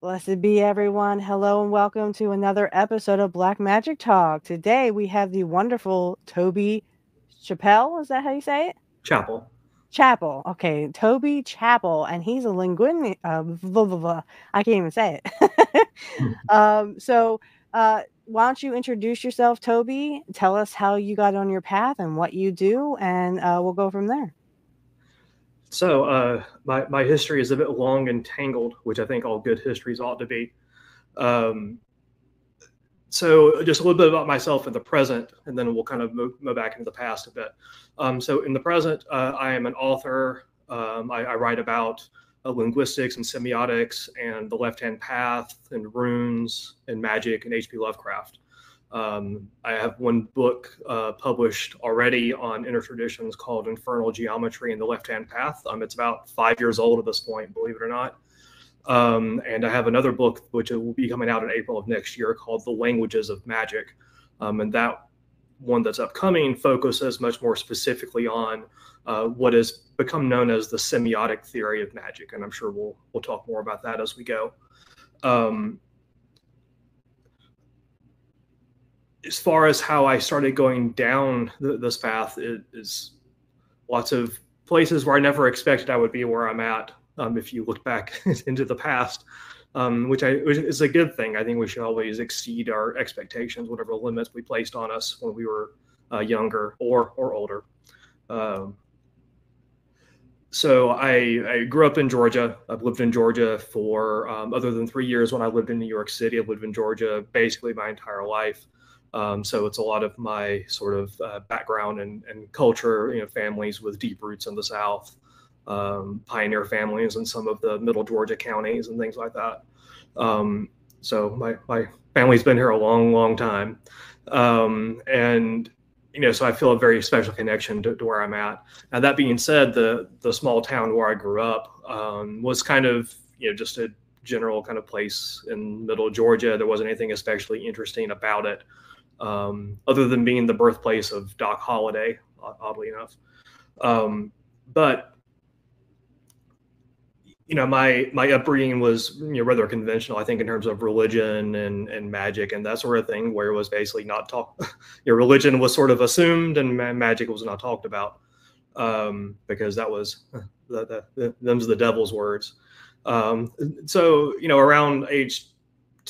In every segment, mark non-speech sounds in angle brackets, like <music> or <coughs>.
Blessed be everyone. Hello and welcome to another episode of Black Magic Talk. Today we have the wonderful Toby Chappelle. Is that how you say it? Chapel. Chapel. Okay, Toby Chappell, and he's a linguist. Uh, blah, blah, blah. I can't even say it. <laughs> um, so, uh, why don't you introduce yourself, Toby? Tell us how you got on your path and what you do, and uh, we'll go from there. So uh, my my history is a bit long and tangled, which I think all good histories ought to be. Um, so just a little bit about myself in the present, and then we'll kind of move, move back into the past a bit. Um, so in the present, uh, I am an author. Um, I, I, write about uh, linguistics and semiotics and the left-hand path and runes and magic and H.P. Lovecraft. Um, I have one book uh, published already on Inner Traditions called Infernal Geometry and the Left Hand Path. Um, it's about five years old at this point, believe it or not. Um, and I have another book which will be coming out in April of next year called The Languages of Magic. Um, and that one that's upcoming focuses much more specifically on uh, what has become known as the semiotic theory of magic. And I'm sure we'll, we'll talk more about that as we go. Um, as far as how I started going down this path, it is lots of places where I never expected I would be where I'm at. Um, if you look back <laughs> into the past, um, which I which is a good thing. I think we should always exceed our expectations, whatever limits we placed on us when we were uh, younger or or older. Um, so I, I, grew up in Georgia. I've lived in Georgia for um, other than three years when I lived in New York City. I've lived in Georgia basically my entire life. Um, so it's a lot of my sort of uh, background and, and culture, you know, families with deep roots in the South, um, pioneer families in some of the middle Georgia counties and things like that. Um, so my, my family's been here a long, long time. Um, and, you know, so I feel a very special connection to, to, where I'm at. Now, that being said, the, the small town where I grew up um, was kind of, you know, just a general kind of place in middle Georgia. There wasn't anything especially interesting about it um, other than being the birthplace of Doc Holliday, oddly enough. Um, but you know, my my upbringing was you know rather conventional. I think in terms of religion and and magic and that sort of thing, where it was basically not talked. <laughs> your religion was sort of assumed, and ma- magic was not talked about um, because that was <laughs> the, the, the them's the devil's words. Um, so you know, around age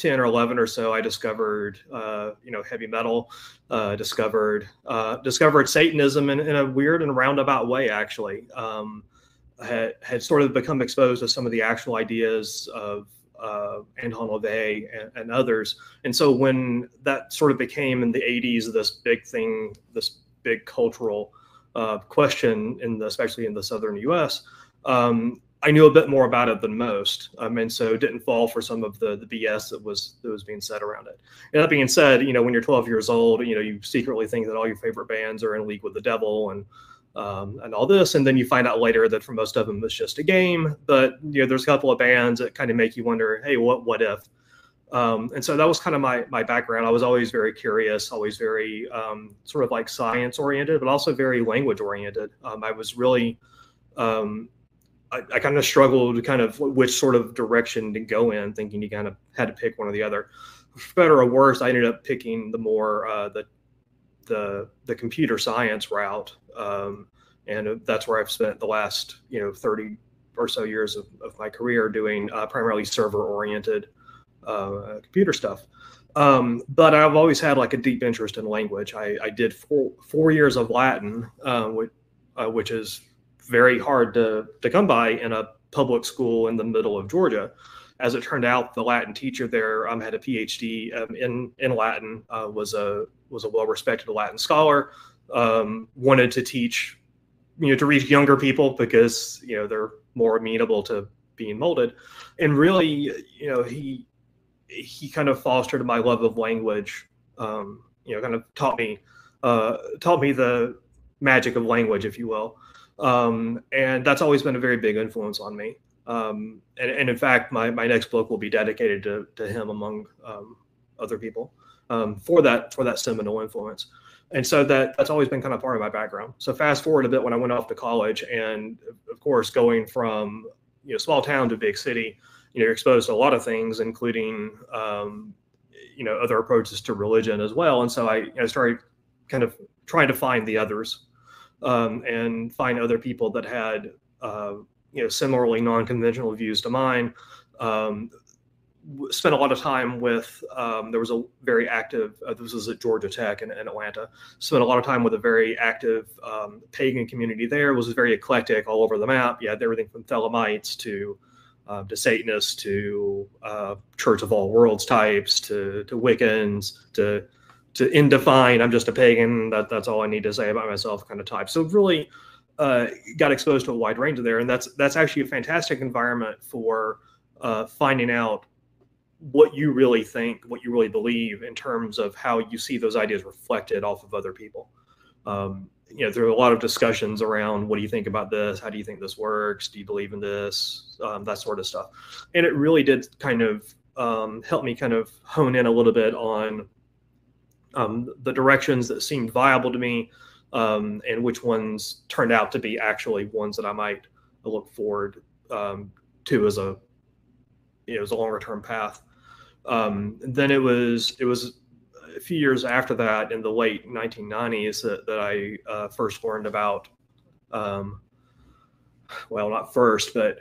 10 or 11 or so, I discovered, uh, you know, heavy metal, uh, discovered, uh, discovered Satanism in, in, a weird and roundabout way, actually. Um, had, had sort of become exposed to some of the actual ideas of uh, Anton LaVey and, and, others. And so when that sort of became in the 80s, this big thing, this big cultural uh, question, in the, especially in the southern US, um, I knew a bit more about it than most, um, and so didn't fall for some of the the BS that was that was being said around it. And that being said, you know, when you're 12 years old, you know, you secretly think that all your favorite bands are in league with the devil and um, and all this, and then you find out later that for most of them it's just a game. But you know, there's a couple of bands that kind of make you wonder, hey, what what if? Um, and so that was kind of my my background. I was always very curious, always very um, sort of like science oriented, but also very language oriented. Um, I was really um, I, I kind of struggled to kind of which sort of direction to go in, thinking you kind of had to pick one or the other. For better or worse, I ended up picking the more uh, the the the computer science route, um, and that's where I've spent the last you know thirty or so years of, of my career doing uh, primarily server oriented uh, computer stuff. Um, but I've always had like a deep interest in language. I, I did four, four years of Latin, uh, which, uh, which is very hard to, to come by in a public school in the middle of Georgia. As it turned out, the Latin teacher there um, had a PhD um, in in Latin, uh, was a was a well respected Latin scholar, um, wanted to teach, you know, to reach younger people because you know they're more amenable to being molded, and really, you know, he he kind of fostered my love of language. Um, you know, kind of taught me uh, taught me the magic of language, if you will. Um, and that's always been a very big influence on me. Um, and, and, in fact, my, my next book will be dedicated to, to him among um, other people um, for that for that seminal influence. And so that that's always been kind of part of my background. So fast forward a bit when I went off to college, and of course, going from you know small town to big city, you know you're exposed to a lot of things, including um, you know other approaches to religion as well. And so I, I started kind of trying to find the others um, and find other people that had uh, you know similarly non-conventional views to mine. Um, spent a lot of time with um, there was a very active uh, this was at georgia tech in, in, atlanta spent a lot of time with a very active um, pagan community there it was very eclectic all over the map you had everything from thelemites to uh, to satanists to uh, church of all worlds types to to wiccans to to indefine i'm just a pagan that, that's all i need to say about myself kind of type so really uh, got exposed to a wide range of there and that's that's actually a fantastic environment for uh, finding out what you really think, what you really believe in terms of how you see those ideas reflected off of other people. Um, you know, there are a lot of discussions around what do you think about this? How do you think this works? Do you believe in this? Um, that sort of stuff. And it really did kind of um, help me kind of hone in a little bit on um, the directions that seemed viable to me um, and which ones turned out to be actually ones that I might look forward um, to as a you know as a longer term path. Um, then it was it was a few years after that, in the late 1990s, that, that I uh, first learned about. Um, well, not first, but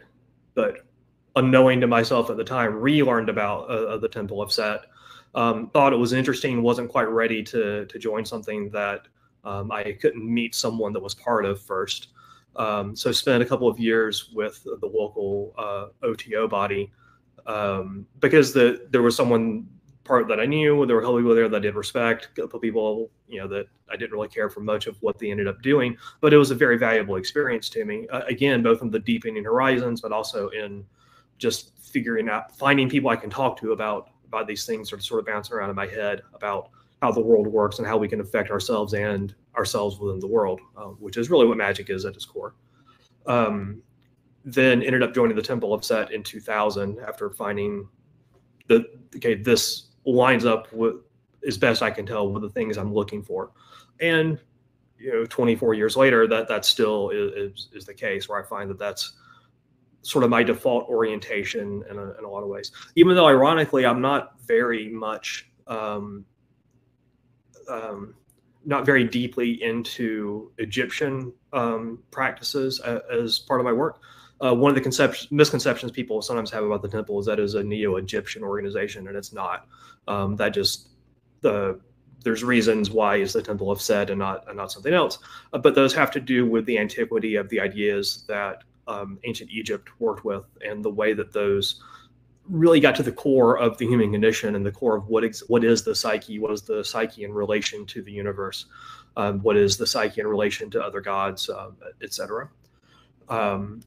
but unknowing to myself at the time, relearned about uh, the Temple of Set. Um, thought it was interesting, wasn't quite ready to to join something that um, I couldn't meet someone that was part of first. Um, so spent a couple of years with the local uh, OTO body um, because the there was someone part that I knew. There were a couple people there that I did respect. A couple people, you know, that I didn't really care for much of what they ended up doing. But it was a very valuable experience to me. Uh, again, both in the deepening horizons, but also in just figuring out, finding people I can talk to about about these things are sort of bouncing around in my head about how the world works and how we can affect ourselves and ourselves within the world, uh, which is really what magic is at its core. Um, then ended up joining the Temple of Set in 2000 after finding that okay, this lines up with as best I can tell with the things I'm looking for, and you know, 24 years later, that that still is, is, is the case where I find that that's sort of my default orientation in a, in a lot of ways. Even though, ironically, I'm not very much, um, um, not very deeply into Egyptian um, practices as, as part of my work uh, one of the misconceptions people sometimes have about the temple is that it's a neo-Egyptian organization, and it's not. Um, that just the there's reasons why it's the temple of Set and not and not something else. Uh, but those have to do with the antiquity of the ideas that um, ancient Egypt worked with and the way that those really got to the core of the human condition and the core of what ex- what is the psyche, what is the psyche in relation to the universe, um, what is the psyche in relation to other gods, uh, etc. Um,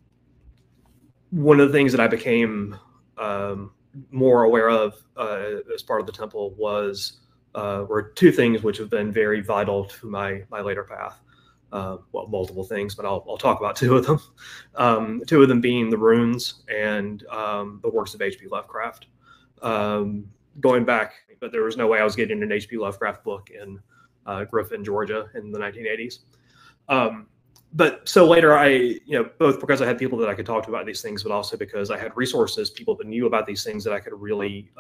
one of the things that I became um, more aware of uh, as part of the temple was uh, were two things which have been very vital to my my later path. Uh, well, multiple things, but I'll, I'll talk about two of them. <laughs> Um, two of them being the runes and um, the works of H.P. Lovecraft. Um, going back, but there was no way I was getting an H.P. Lovecraft book in uh, Griffin, Georgia, in the 1980s. Um, but so later I, you know, both because I had people that I could talk to about these things, but also because I had resources, people that knew about these things that I could really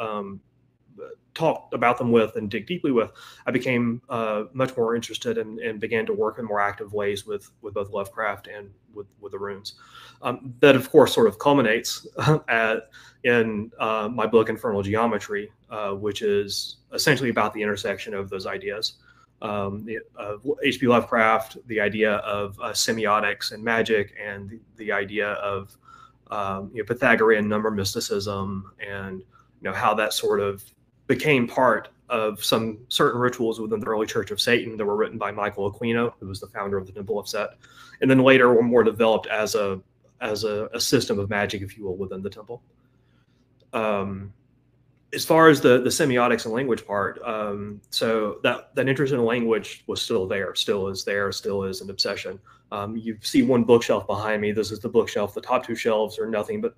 um, talk about them with and dig deeply with, I became uh, much more interested and, and, began to work in more active ways with with both Lovecraft and with with the runes. Um, that of course sort of culminates <laughs> at in uh, my book Infernal Geometry, uh, which is essentially about the intersection of those ideas um, H.P. Lovecraft, the idea of uh, semiotics and magic, and the, the idea of um, you know, Pythagorean number mysticism, and you know how that sort of became part of some certain rituals within the early Church of Satan that were written by Michael Aquino, who was the founder of the Temple of Set, and then later were more developed as a as a, a system of magic, if you will, within the temple. Um, as far as the the semiotics and language part, um, so that that interest in language was still there, still is there, still is an obsession. Um, you see one bookshelf behind me. This is the bookshelf. The top two shelves are nothing but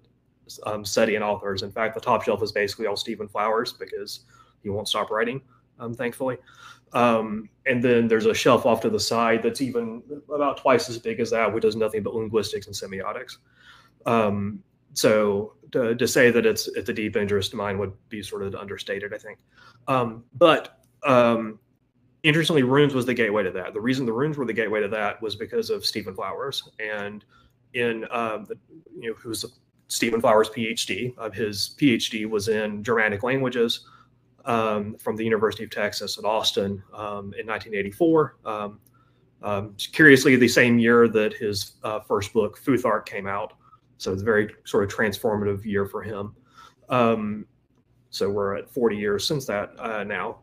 um, study and authors. In fact, the top shelf is basically all Stephen Flowers because he won't stop writing, um, thankfully. Um, and then there's a shelf off to the side that's even about twice as big as that, which does nothing but linguistics and semiotics. Um, so to, to, say that it's it's a deep interest of mine would be sort of understated, I think. Um, but um, interestingly, runes was the gateway to that. The reason the runes were the gateway to that was because of Stephen Flowers, and in um, the, you know who's Stephen Flowers' PhD. Uh, his PhD was in Germanic languages um, from the University of Texas at Austin um, in 1984. Um, um, curiously, the same year that his uh, first book, Futhark, came out. So it's a very sort of transformative year for him. Um, so we're at 40 years since that uh, now.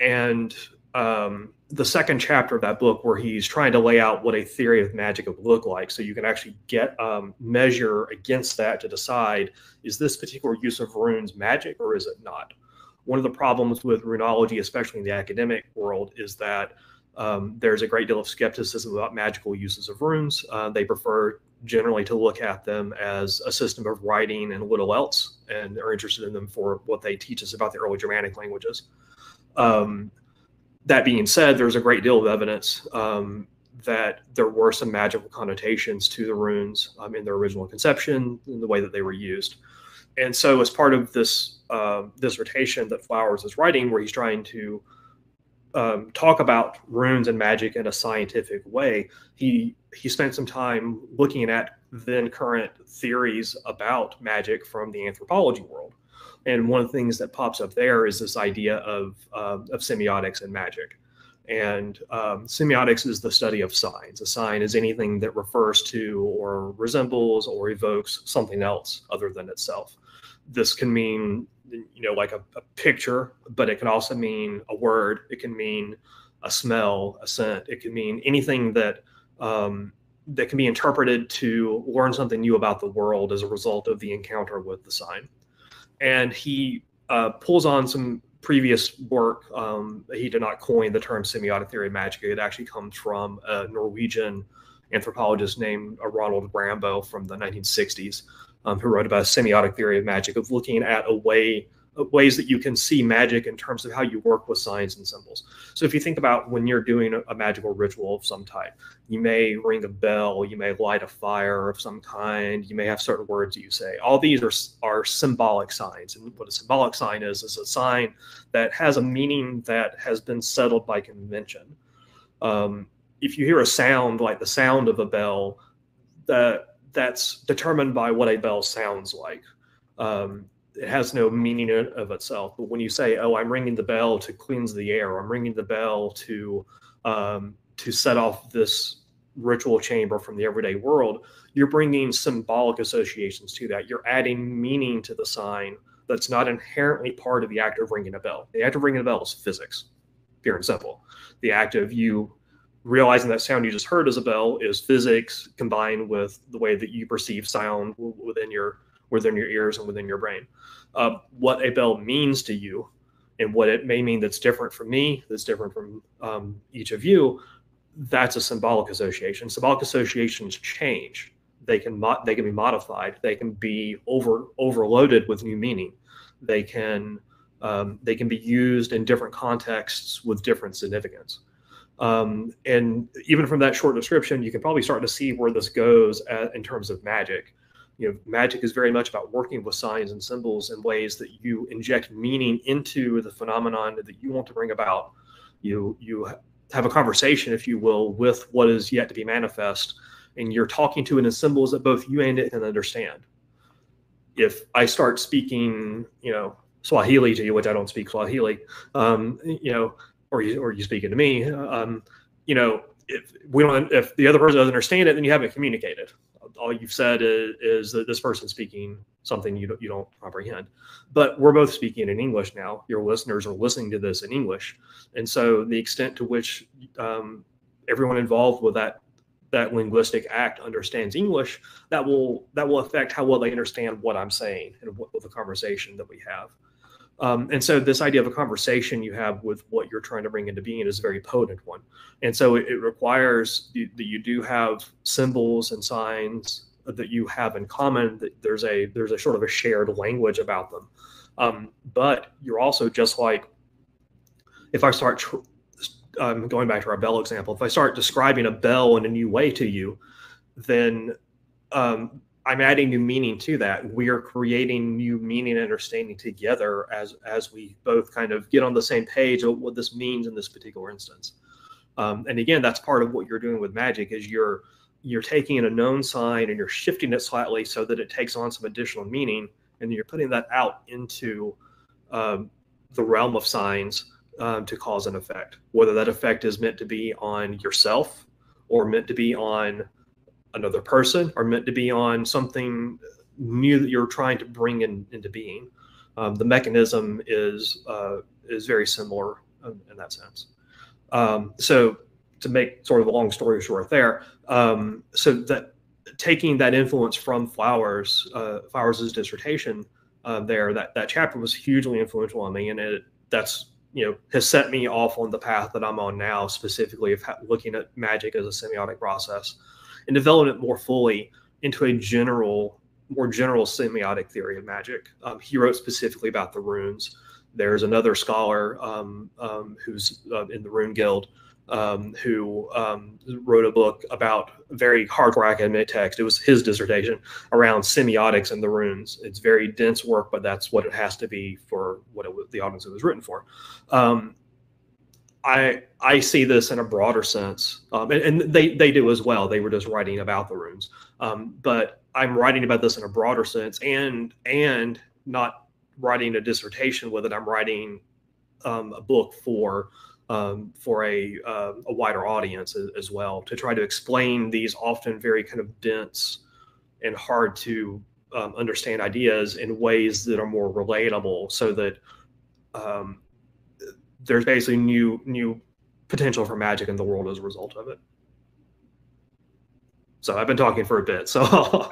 And um, the second chapter of that book, where he's trying to lay out what a theory of magic would look like, so you can actually get um, measure against that to decide is this particular use of runes magic or is it not? One of the problems with runology, especially in the academic world, is that um, there's a great deal of skepticism about magical uses of runes. Uh, they prefer generally to look at them as a system of writing and little else, and are interested in them for what they teach us about the early Germanic languages. Um, that being said, there's a great deal of evidence um, that there were some magical connotations to the runes um, in their original conception, in the way that they were used. And so, as part of this uh, dissertation that Flowers is writing, where he's trying to um, talk about runes and magic in a scientific way, he he spent some time looking at then current theories about magic from the anthropology world. And one of the things that pops up there is this idea of uh, of semiotics and magic. And um, semiotics is the study of signs. A sign is anything that refers to or resembles or evokes something else other than itself. This can mean you know, like a, a, picture, but it can also mean a word. It can mean a smell, a scent. It can mean anything that um, that can be interpreted to learn something new about the world as a result of the encounter with the sign. And he uh, pulls on some previous work. Um, he did not coin the term semiotic theory of magic. It actually comes from a Norwegian anthropologist named Ronald Grambo from the 1960s um, who wrote about a semiotic theory of magic, of looking at a way ways that you can see magic in terms of how you work with signs and symbols. So if you think about when you're doing a, magical ritual of some type, you may ring a bell, you may light a fire of some kind, you may have certain words that you say. All these are are symbolic signs. And what a symbolic sign is is a sign that has a meaning that has been settled by convention. Um, if you hear a sound like the sound of a bell, that that's determined by what a bell sounds like. Um, it has no meaning of itself. But when you say, "Oh, I'm ringing the bell to cleanse the air," I'm ringing the bell to um, to set off this ritual chamber from the everyday world, you're bringing symbolic associations to that. You're adding meaning to the sign that's not inherently part of the act of ringing a bell. The act of ringing a bell is physics, pure and simple. The act of you realizing that sound you just heard as a bell is physics combined with the way that you perceive sound within your within your ears and within your brain. Uh, what a bell means to you and what it may mean that's different from me, that's different from um, each of you, that's a symbolic association. Symbolic associations change. They can mo- they can be modified. They can be over overloaded with new meaning. They can um, they can be used in different contexts with different significance. Um, and even from that short description, you can probably start to see where this goes at, in terms of magic. You know, magic is very much about working with signs and symbols in ways that you inject meaning into the phenomenon that you want to bring about. You you have a conversation, if you will, with what is yet to be manifest, and you're talking to it in symbols that both you and it can understand. If I start speaking, you know, Swahili to you, which I don't speak Swahili, um, you know, or you or you speaking to me, um, you know, if we don't, if the other person doesn't understand it, then you haven't communicated. All you've said is, is that this person's speaking something you don't, you don't comprehend. But we're both speaking in English now. Your listeners are listening to this in English, and so the extent to which um, everyone involved with that that linguistic act understands English, that will that will affect how well they understand what I'm saying and what, what the conversation that we have. Um, and so this idea of a conversation you have with what you're trying to bring into being is a very potent one. And so it, it requires that you do have symbols and signs that you have in common. That there's a there's a sort of a shared language about them. Um, but you're also just like if I start tr- um, going back to our bell example, if I start describing a bell in a new way to you, then um, I'm adding new meaning to that. We are creating new meaning and understanding together as as we both kind of get on the same page of what this means in this particular instance. Um, and again, that's part of what you're doing with magic is you're you're taking a known sign and you're shifting it slightly so that it takes on some additional meaning, and you're putting that out into um, the realm of signs um, to cause an effect. Whether that effect is meant to be on yourself or meant to be on another person or meant to be on something new that you're trying to bring in, into being. Um, the mechanism is uh, is very similar in, in that sense. Um, so to make sort of a long story short, there, um, so that taking that influence from Flowers, uh, Flowers' dissertation uh, there, that that chapter was hugely influential on me, and it that's you know has set me off on the path that I'm on now, specifically of looking at magic as a semiotic process and develop it more fully into a general, more general semiotic theory of magic. Um, he wrote specifically about the runes. There's another scholar um, um, who's uh, in the Rune Guild um, who um, wrote a book about very hardcore academic text. It was his dissertation around semiotics and the runes. It's very dense work, but that's what it has to be for what it, the audience it was written for. I I see this in a broader sense, um, and, and, they they do as well. They were just writing about the runes, um, but I'm writing about this in a broader sense, and and not writing a dissertation with it. I'm writing um, a book for um, for a uh, a wider audience as, as, well to try to explain these often very kind of dense and hard to um, understand ideas in ways that are more relatable, so that um, there's basically new new potential for magic in the world as a result of it. So I've been talking for a bit. <laughs> So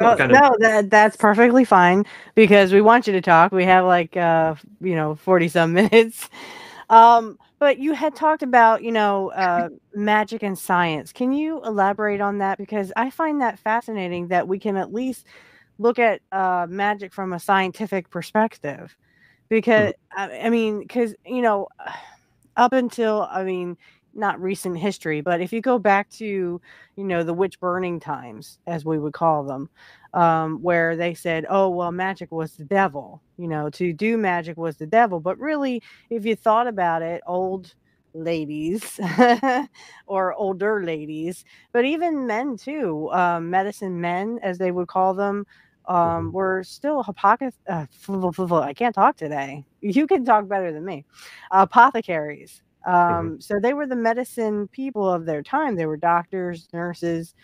well, kind of... no, that that's perfectly fine because we want you to talk. We have like uh, you know forty some <laughs> minutes. Um, but you had talked about you know uh, magic and science. Can you elaborate on that? Because I find that fascinating that we can at least look at uh, magic from a scientific perspective. Because mm-hmm. I, I mean, because you know up until I mean not recent history, but if you go back to, you know, the witch burning times, as we would call them, um, where they said, oh, well, magic was the devil, you know, to do magic was the devil. But really, if you thought about it, old ladies <laughs> or older ladies, but even men too, um, medicine men, as they would call them, um, mm-hmm. were still hypoc- uh, I can't talk today. <laughs> You can talk better than me. Apothecaries. Mm-hmm. Um, mm-hmm. So they were the medicine people of their time. They were doctors, nurses,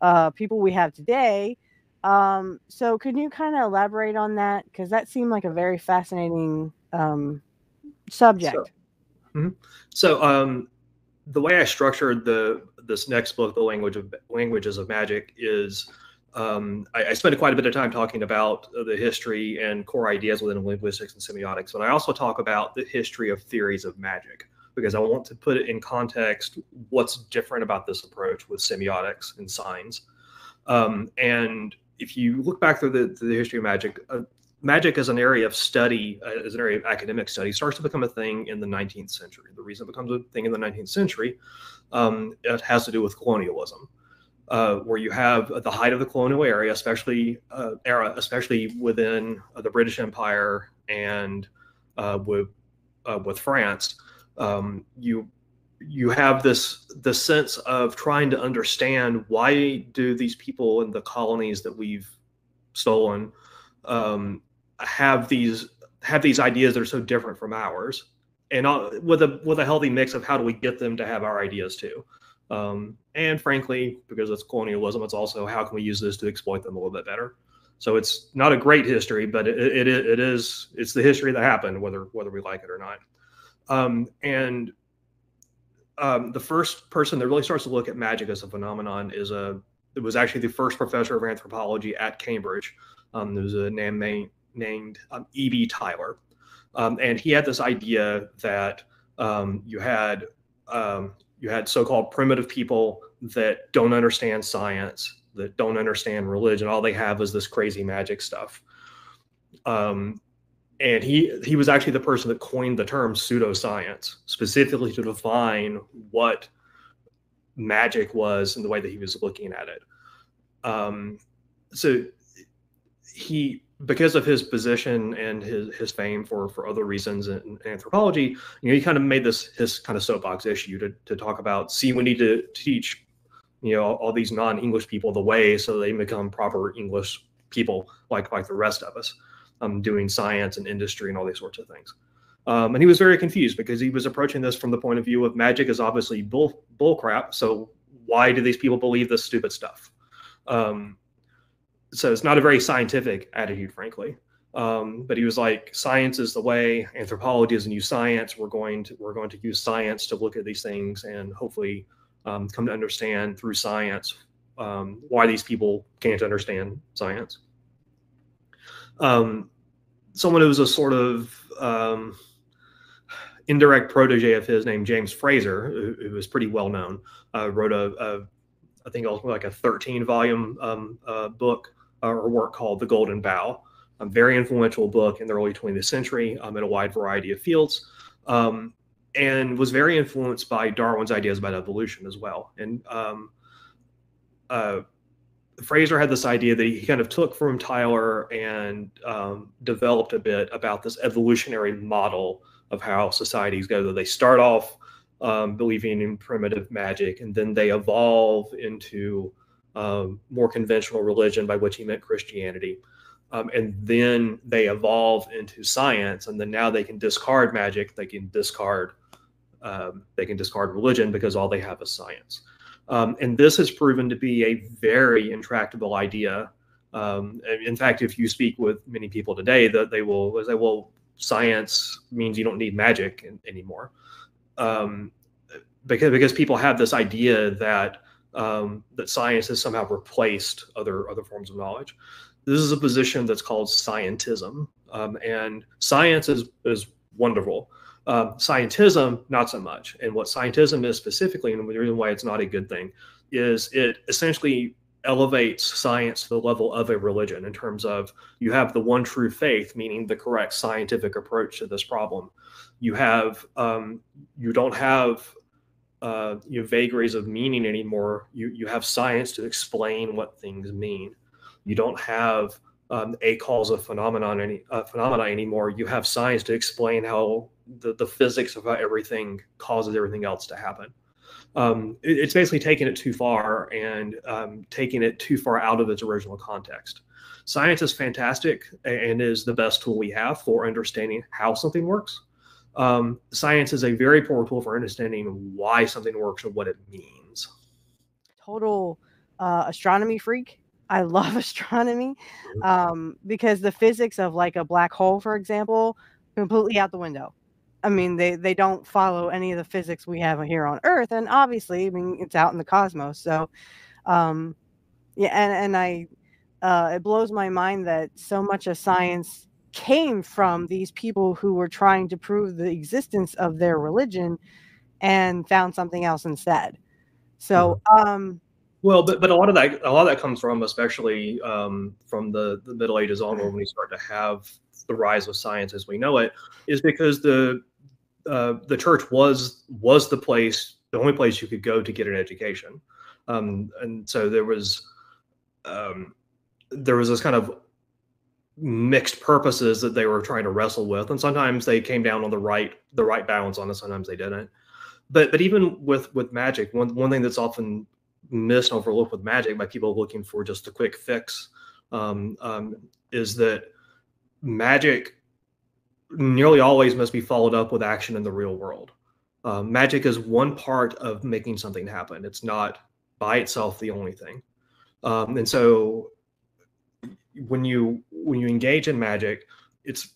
uh, people we have today. Um, so could you kind of elaborate on that? Because that seemed like a very fascinating um, subject. So, mm-hmm. so um, the way I structured the this next book, the language of languages of magic, is um, I, I, spent quite a bit of time talking about the history and core ideas within linguistics and semiotics, but I also talk about the history of theories of magic because I want to put it in context what's different about this approach with semiotics and signs. Um, and if you look back through the, the history of magic, uh, magic as an area of study, uh, as an area of academic study, starts to become a thing in the 19th century. The reason it becomes a thing in the 19th century, um, it has to do with colonialism uh, where you have the height of the colonial area, especially uh, era, especially within uh, the British Empire and uh, with with France. Um, you you have this the sense of trying to understand why do these people in the colonies that we've stolen um, have these have these ideas that are so different from ours and with a with a healthy mix of how do we get them to have our ideas too um, and frankly, because it's colonialism, it's also how can we use this to exploit them a little bit better. So it's not a great history, but it, it, it is it's the history that happened, whether whether we like it or not. Um, and um, the first person that really starts to look at magic as a phenomenon is a it was actually the first professor of anthropology at Cambridge. Um, there was a name named, named um, E.B. Tylor, um, and he had this idea that um, you had um, you had so-called primitive people that don't understand science that don't understand religion. All they have is this crazy magic stuff. Um, and he he was actually the person that coined the term pseudoscience specifically to define what magic was and the way that he was looking at it. Um, so he because of his position and his his fame for for other reasons in, anthropology, you know, he kind of made this his kind of soapbox issue to to talk about. See, we need to teach, you know, all, all these non-English people the way so they become proper English people like like the rest of us, um, doing science and industry and all these sorts of things. Um, and he was very confused because he was approaching this from the point of view of magic is obviously bull bull crap. So why do these people believe this stupid stuff? Um, so it's not a very scientific attitude, frankly. Um, but he was like, science is the way. Anthropology is a new science. We're going to we're going to use science to look at these things and hopefully um, come to understand through science um, why these people can't understand science. Um, someone who was a sort of um, indirect protege of his named James Frazer, who, who was pretty well known, uh, wrote a, a I think like a 13 volume um, uh, book or work called The Golden Bough, a very influential book in the early 20th century um, in a wide variety of fields, um, and was very influenced by Darwin's ideas about evolution as well. And um, uh, Frazer had this idea that he kind of took from Tylor and um, developed a bit about this evolutionary model of how societies go. They start off um, believing in primitive magic, and then they evolve into um, more conventional religion, by which he meant Christianity. Um, and then they evolve into science, and then now they can discard magic. They can discard um, they can discard religion because all they have is science. Um, and this has proven to be a very intractable idea. Um, in fact, if you speak with many people today, that they will say, "Well, science means you don't need magic in, anymore," um, because because people have this idea that um, that science has somehow replaced other other forms of knowledge. This is a position that's called scientism, um, and science is is wonderful. Um, scientism, not so much. And what scientism is specifically, and the reason why it's not a good thing, is it essentially elevates science to the level of a religion in terms of you have the one true faith, meaning the correct scientific approach to this problem. You have um, you don't have uh, you know, vagaries of meaning anymore. You you have science to explain what things mean. You don't have um, a causa phenomenon any uh, phenomena anymore. You have science to explain how the, the physics of everything causes everything else to happen. Um, it, it's basically taking it too far and um, taking it too far out of its original context. Science is fantastic and is the best tool we have for understanding how something works um, science is a very poor tool for understanding why something works or what it means. Total uh, astronomy freak. I <laughs> love astronomy mm-hmm. um, because the physics of like a black hole, for example, completely out the window. I mean, they they don't follow any of the physics we have here on Earth, and obviously, I mean, it's out in the cosmos. So, um, yeah, and and I, uh, it blows my mind that so much of science came from these people who were trying to prove the existence of their religion and found something else instead. So, mm-hmm. um, well, but, but a lot of that a lot of that comes from especially um, from the, the Middle Ages onward when we start to have the rise of science as we know it, is because the uh, the church was was the place the only place you could go to get an education, um, and so there was um, there was this kind of mixed purposes that they were trying to wrestle with and sometimes they came down on the right the right balance on it sometimes they didn't. But but even with with magic one one thing that's often missed and overlooked with magic by people looking for just a quick fix um, um, is that magic nearly always must be followed up with action in the real world. Um, magic is one part of making something happen. It's not by itself the only thing. Um, and so when you when you engage in magic, it's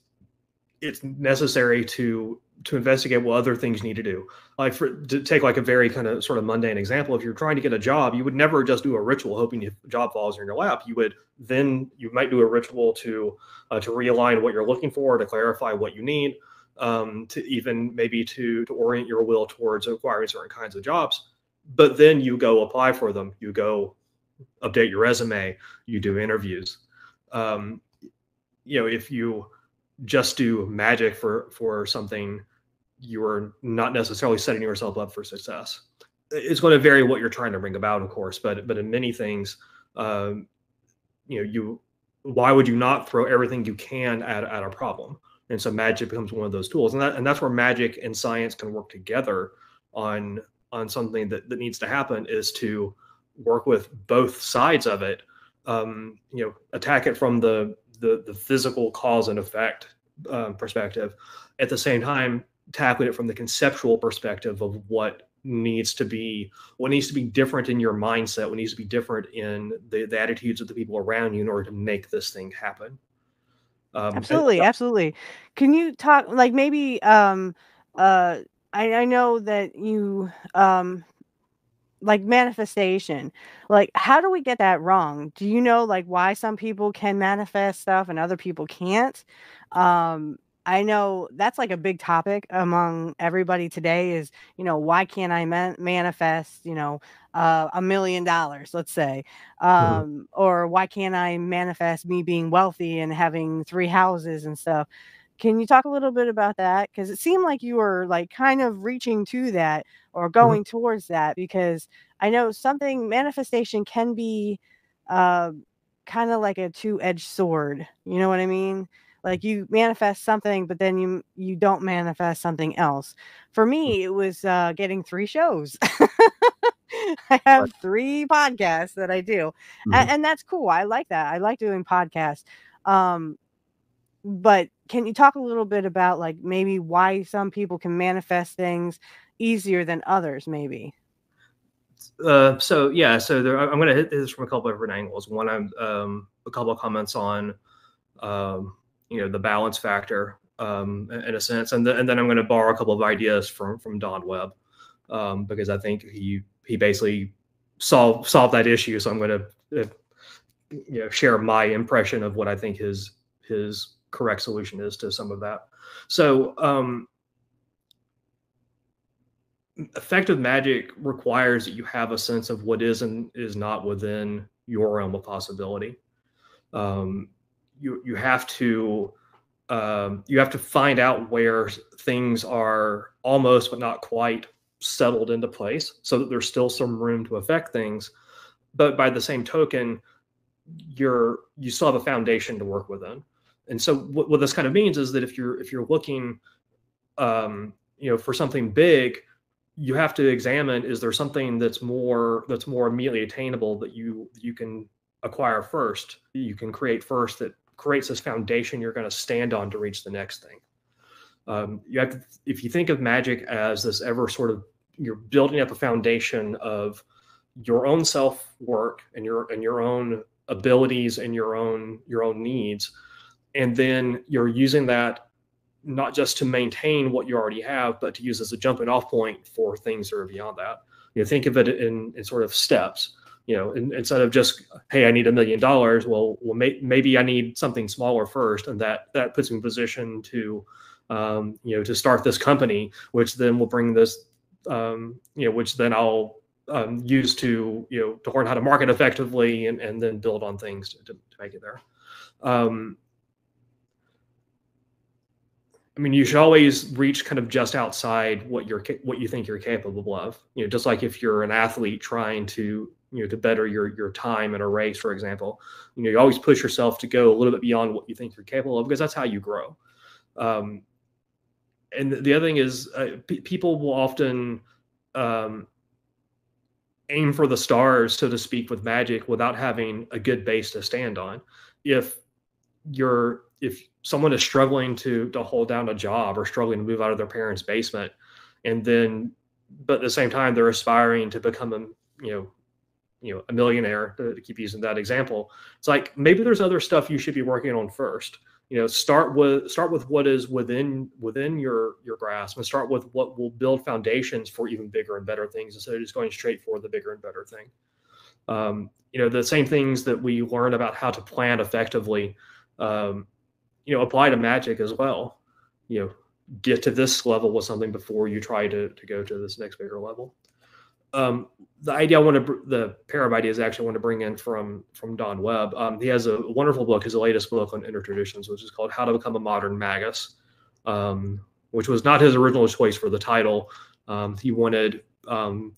it's necessary to to investigate what other things you need to do. Like for to take like a very kind of sort of mundane example, if you're trying to get a job, you would never just do a ritual hoping the job falls in your lap. You would then you might do a ritual to uh, to realign what you're looking for, to clarify what you need, um, to even maybe to to orient your will towards acquiring certain kinds of jobs. But then you go apply for them. You go update your resume. You do interviews um, you know, if you just do magic for for something, you are not necessarily setting yourself up for success. It's going to vary what you're trying to bring about, of course, but but in many things, um, you know, you why would you not throw everything you can at, at a problem? And so magic becomes one of those tools, and that and that's where magic and science can work together on on something that, that needs to happen is to work with both sides of it. Um, you know, attack it from the the, the physical cause and effect um, perspective, at the same time tackling it from the conceptual perspective of what needs to be what needs to be different in your mindset what needs to be different in the, the attitudes of the people around you in order to make this thing happen. Um, absolutely and, absolutely. Can you talk like maybe um uh i i know that you um like manifestation like how do we get that wrong do you know like why some people can manifest stuff and other people can't um I know that's like a big topic among everybody today is, you know, why can't I man- manifest, you know, uh, a million dollars, let's say, mm-hmm. um, mm-hmm. or why can't I manifest me being wealthy and having three houses and stuff? Can you talk a little bit about that? Because it seemed like you were like kind of reaching to that or mm-hmm. going mm-hmm. towards that because I know something manifestation can be uh, kind of like a two edged sword. You know what I mean? like you manifest something but then you you don't manifest something else for me it was uh getting three shows <laughs> i have three podcasts that i do mm-hmm. and, and, that's cool i like that i like doing podcasts um but can you talk a little bit about like maybe why some people can manifest things easier than others maybe uh, so yeah, so there, I'm going to hit this from a couple of different angles. One, I'm um, a couple of comments on um, you know the balance factor um, in a sense, and, the, and then I'm going to borrow a couple of ideas from from Don Webb um, because I think he he basically solved solved that issue. So I'm going to uh, you know share my impression of what I think his his correct solution is to some of that. So um, effective magic requires that you have a sense of what is and is not within your realm of possibility. Um, you you have to um, you have to find out where things are almost but not quite settled into place so that there's still some room to affect things but by the same token you're you still have a foundation to work within and so what, what this kind of means is that if you're if you're looking um, you know for something big you have to examine is there something that's more that's more immediately attainable that you you can acquire first you can create first that creates this foundation you're going to stand on to reach the next thing. Um, you have to, if you think of magic as this ever sort of you're building up a foundation of your own self work and your and your own abilities and your own your own needs, and then you're using that not just to maintain what you already have, but to use as a jumping off point for things that are beyond that. You know, think of it in, in sort of steps you know, in, instead of just, hey, I need a million dollars. Well, well, may, maybe I need something smaller first, and that that puts me in position to, um, you know, to start this company, which then will bring this, um, you know, which then I'll um, use to, you know, to learn how to market effectively, and and then build on things to, to, to make it there. Um, I mean, you should always reach kind of just outside what you're what you think you're capable of. You know, just like if you're an athlete trying to you know to better your your time in a race for example you know you always push yourself to go a little bit beyond what you think you're capable of because that's how you grow um, and the other thing is uh, p- people will often um, aim for the stars so to speak with magic without having a good base to stand on if you're if someone is struggling to to hold down a job or struggling to move out of their parents basement. And then but at the same time they're aspiring to become a you know you know a millionaire to, to, keep using that example. It's like maybe there's other stuff you should be working on first. You know start with start with what is within within your your grasp and start with what will build foundations for even bigger and better things instead of just going straight for the bigger and better thing. Um, you know the same things that we learn about how to plan effectively um, you know apply to magic as well you know get to this level with something before you try to, to go to this next bigger level um, the idea I want to the pair of ideas I actually want to bring in from from Don Webb. Um, he has a wonderful book, his latest book on inner traditions, which is called How to Become a Modern Magus, um, which was not his original choice for the title. Um, he wanted um,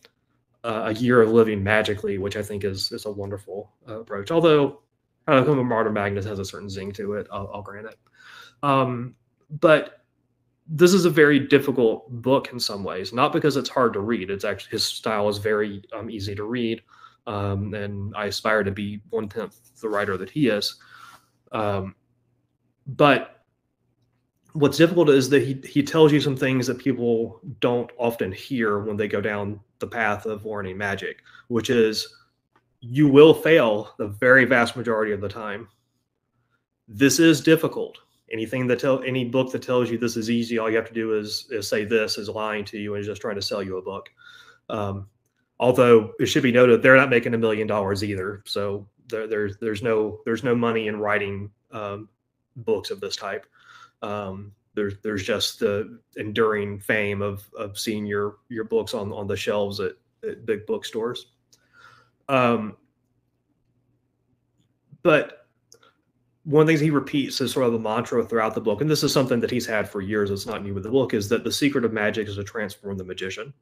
a year of living magically, which I think is is a wonderful uh, approach. Although kind of Modern Magus has a certain zing to it. I'll, I'll grant it. Um, but this is a very difficult book in some ways, not because it's hard to read. It's actually his style is very um, easy to read, um, and I aspire to be one tenth the writer that he is. Um, but what's difficult is that he he tells you some things that people don't often hear when they go down the path of learning magic, which is you will fail the very vast majority of the time. This is difficult. Anything that tell any book that tells you this is easy all you have to do is, is say this is lying to you and just trying to sell you a book. Um, although it should be noted they're not making a million dollars either. So there, there's there's no there's no money in writing um, books of this type. Um, there's there's just the enduring fame of of seeing your your books on on the shelves at, at big bookstores um, but one of the things he repeats is sort of a mantra throughout the book, and this is something that he's had for years, it's not new with the book, is that the secret of magic is to transform the magician.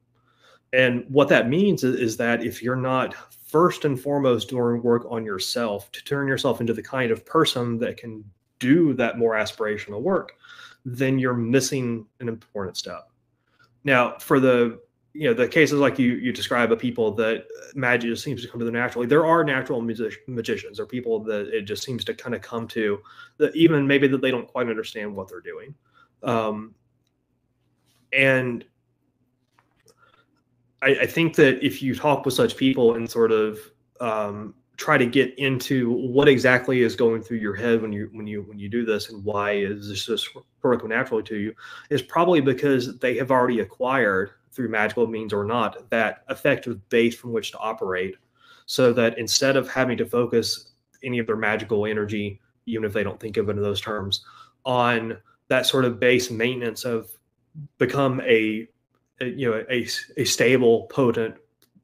And what that means is, is, that if you're not first and foremost doing work on yourself to turn yourself into the kind of person that can do that more aspirational work, then you're missing an important step. Now, for the you know the cases like you you describe of people that magic just seems to come to them naturally there are natural music, magicians. Or people that it just seems to kind of come to that even maybe that they don't quite understand what they're doing. Um, and I, I, think that if you talk with such people and sort of um, try to get into what exactly is going through your head when you when you when you do this and why is this just working naturally to you is probably because they have already acquired through magical means or not, that effective base from which to operate. So that instead of having to focus any of their magical energy, even if they don't think of it in those terms, on that sort of base maintenance of become a, a you know a, a stable, potent,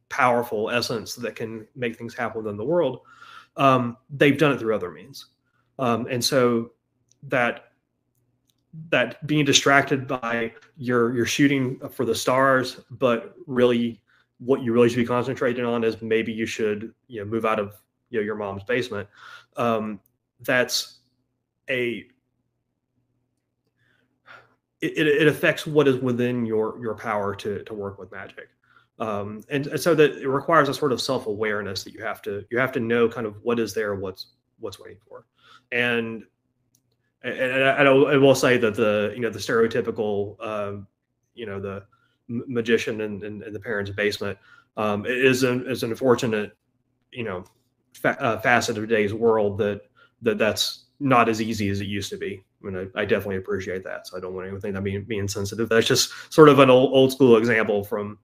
powerful essence that can make things happen within the world, um, they've done it through other means. Um, and so that that being distracted by your your shooting for the stars, but really what you really should be concentrating on is maybe you should you know move out of you know your mom's basement. Um, that's a it, it affects what is within your your power to to work with magic. Um, and, and so that it requires a sort of self-awareness that you have to you have to know kind of what is there what's what's waiting for and and, I, I, will say that the you know the stereotypical um, you know the magician in, in, in, the parents' basement um, is an is an unfortunate you know fa- uh, facet of today's world that that that's not as easy as it used to be. I mean, I, I definitely appreciate that. So I don't want anyone to think I'm being, being. That's just sort of an old, old school example from,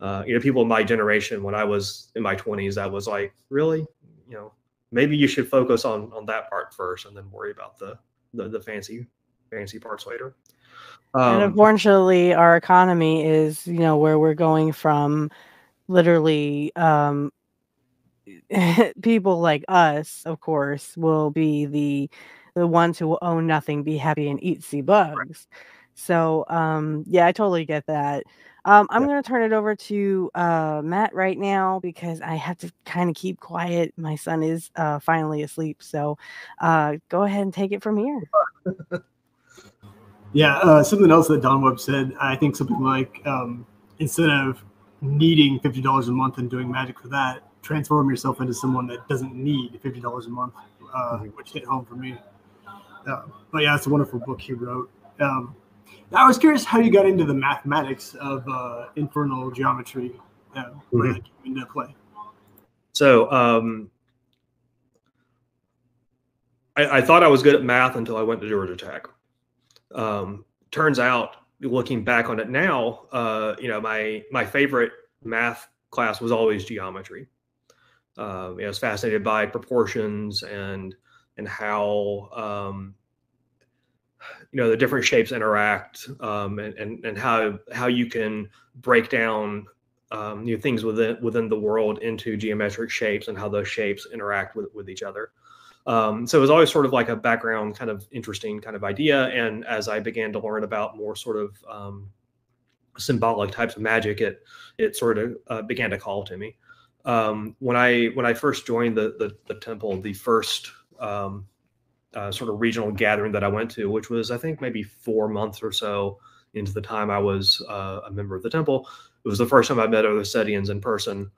uh, you know, people in my generation when I was in my 20s. That was like, really, you know, maybe you should focus on on that part first and then worry about the the, the fancy fancy parts later. Um, and unfortunately, our economy is you know where we're going from, literally. Um, <laughs> people like us, of course, will be the the ones who will own nothing, be happy, and eat sea bugs. Right. So, um, yeah, I totally get that. Um, I'm going to turn it over to uh, Matt right now because I have to kind of keep quiet. My son is uh, finally asleep. So uh, go ahead and take it from here. <laughs> yeah, uh, something else that Don Webb said, I think something like um, instead of needing $50 a month and doing magic for that, transform yourself into someone that doesn't need $50 a month, uh, mm-hmm. which hit home for me. Uh, but yeah, it's a wonderful book he wrote. Um, I was curious how you got into the mathematics of uh, infernal geometry uh, mm-hmm. into play. So um, I, I, thought I was good at math until I went to Georgia Tech. Um, turns out, looking back on it now, uh, you know, my my favorite math class was always geometry. Um, I was fascinated by proportions and and how um, you know the different shapes interact um, and, and and how how you can break down um, know, things within within the world into geometric shapes and how those shapes interact with with each other. Um, so it was always sort of like a background kind of interesting kind of idea. And as I began to learn about more sort of um, symbolic types of magic, it it sort of uh, began to call to me. Um, when I when I first joined the, the, the temple, the first um, uh, sort of regional gathering that I went to, which was I think maybe four months or so into the time I was uh, a member of the temple. It was the first time I met other Setians in person,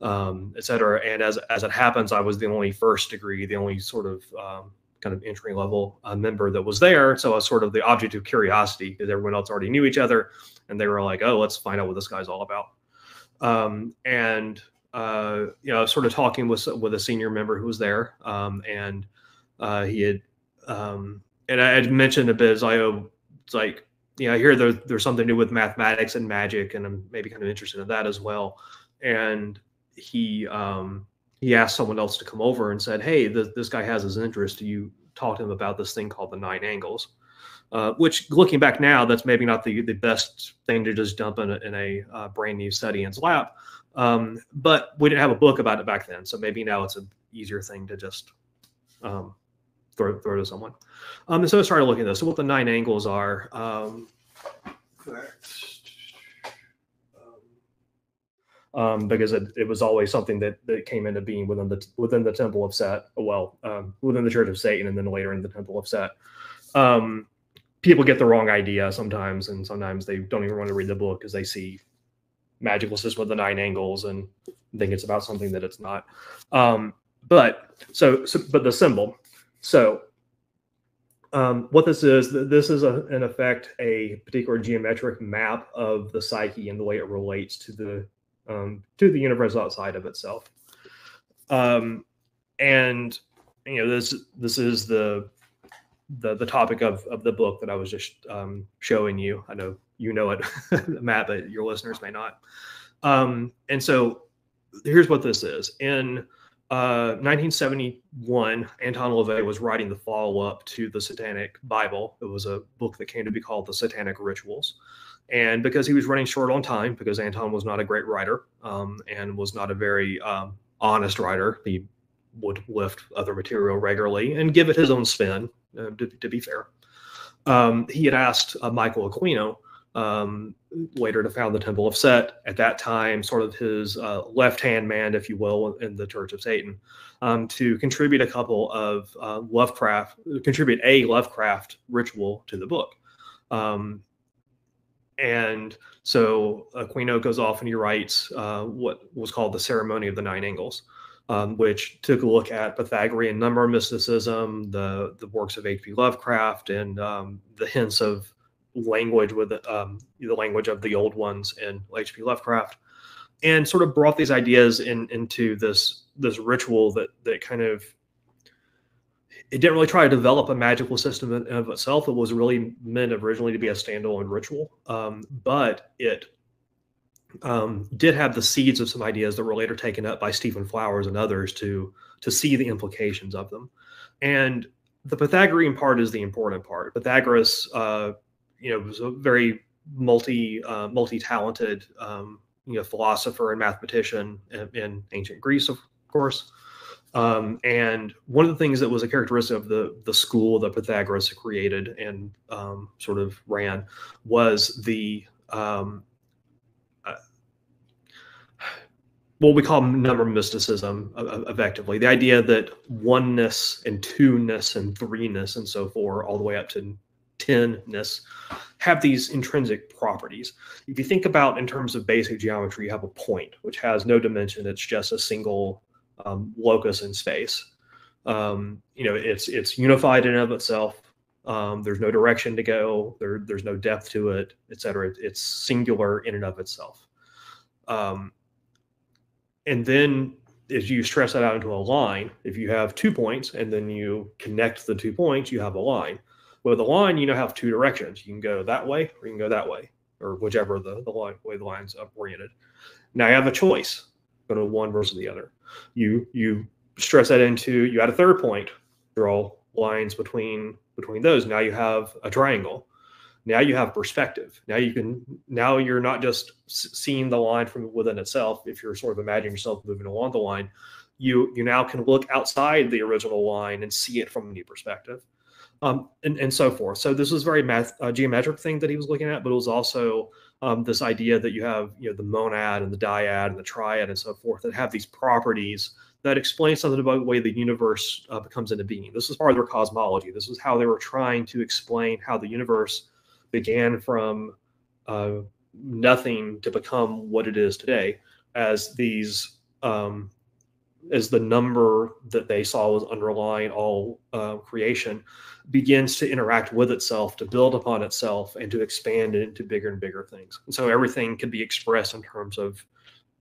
um, et cetera. And as as it happens, I was the only first degree, the only sort of um, kind of entry level uh, member that was there. So I was sort of the object of curiosity because everyone else already knew each other, and they were like, "Oh, let's find out what this guy's all about." Um, and uh, you know, sort of talking with with a senior member who was there, um, and uh, he had, um, and I had mentioned a bit as I it's like, you know, I hear there, there's something new with mathematics and magic, and I'm maybe kind of interested in that as well. And he um, he asked someone else to come over and said, "Hey, this, this guy has his interest. Do you talk to him about this thing called the nine angles?" Uh, which, looking back now, that's maybe not the, the best thing to just dump in a, in a uh, brand new study in lap. Um, but we didn't have a book about it back then, so maybe now it's an easier thing to just um, throw, throw to someone. Um, and so I started looking at this. So what the nine angles are. Um, um, because it, it, was always something that, that came into being within the within the temple of Set. Well, um, within the Church of Satan, and then later in the temple of Set. Um, people get the wrong idea sometimes, and sometimes they don't even want to read the book because they see magical system with the nine angles and think it's about something that it's not. Um, but so, so, but the symbol. So, um, what this is, this is a, in effect a particular geometric map of the psyche and the way it relates to the um, to the universe outside of itself. Um, and you know this this is the the the topic of of the book that I was just um, showing you. I know you know it, <laughs> Matt, but your listeners may not. Um, and so here's what this is. In uh, 1971, Anton LaVey was writing the follow up to the Satanic Bible. It was a book that came to be called The Satanic Rituals. And because he was running short on time, because Anton was not a great writer um, and was not a very um, honest writer, he would lift other material regularly and give it his own spin, uh, to, to, be fair. Um, he had asked uh, Michael Aquino, um, later to found the Temple of Set, at that time, sort of his uh, left hand man, if you will, in the Church of Satan, um, to contribute a couple of uh, Lovecraft, contribute a Lovecraft ritual to the book. Um, and so Aquino goes off and he writes uh, what was called the Ceremony of the Nine Angles um, which took a look at Pythagorean number mysticism, the the works of H.P. Lovecraft, and um, the hints of language with um, the language of the old ones in H.P. Lovecraft, and sort of brought these ideas in, into this this ritual that that kind of it didn't really try to develop a magical system of itself. It was really meant originally to be a standalone ritual, um, but it um, did have the seeds of some ideas that were later taken up by Stephen Flowers and others to to see the implications of them. And the Pythagorean part is the important part. Pythagoras, uh, you know, was a very multi uh, multi talented um, you know philosopher and mathematician in, in ancient Greece, of course. Um, and one of the things that was a characteristic of the the school that Pythagoras created and um, sort of ran was the um, what we call number mysticism effectively the idea that oneness and two-ness and three-ness and so forth all the way up to ten-ness have these intrinsic properties. If you think about in terms of basic geometry you have a point which has no dimension. It's just a single um, locus in space. Um, you know it's it's unified in of itself. Um, there's no direction to go. There, there's no depth to it etc it, it's singular in and of itself. Um, and then as you stress that out into a line, if you have two points and then you connect the two points, you have a line. With a line, you know, have two directions. You can go that way or you can go that way, or whichever the, the line, way the line's oriented. Now you have a choice, go to one versus the other. You you stress that into you add a third point, draw lines between between those. Now you have a triangle now you have perspective now you can now you're not just seeing the line from within itself if you're sort of imagining yourself moving along the line you you now can look outside the original line and see it from a new perspective um, and, and so forth so this was very math uh, geometric thing that he was looking at but it was also um, this idea that you have you know the monad and the dyad and the triad and so forth that have these properties that explain something about the way the universe uh, becomes into being. This is part of their cosmology. This is how they were trying to explain how the universe began from uh, nothing to become what it is today, as these um, as the number that they saw was underlying all uh, creation begins to interact with itself, to build upon itself, and to expand into bigger and bigger things. And so everything can be expressed in terms of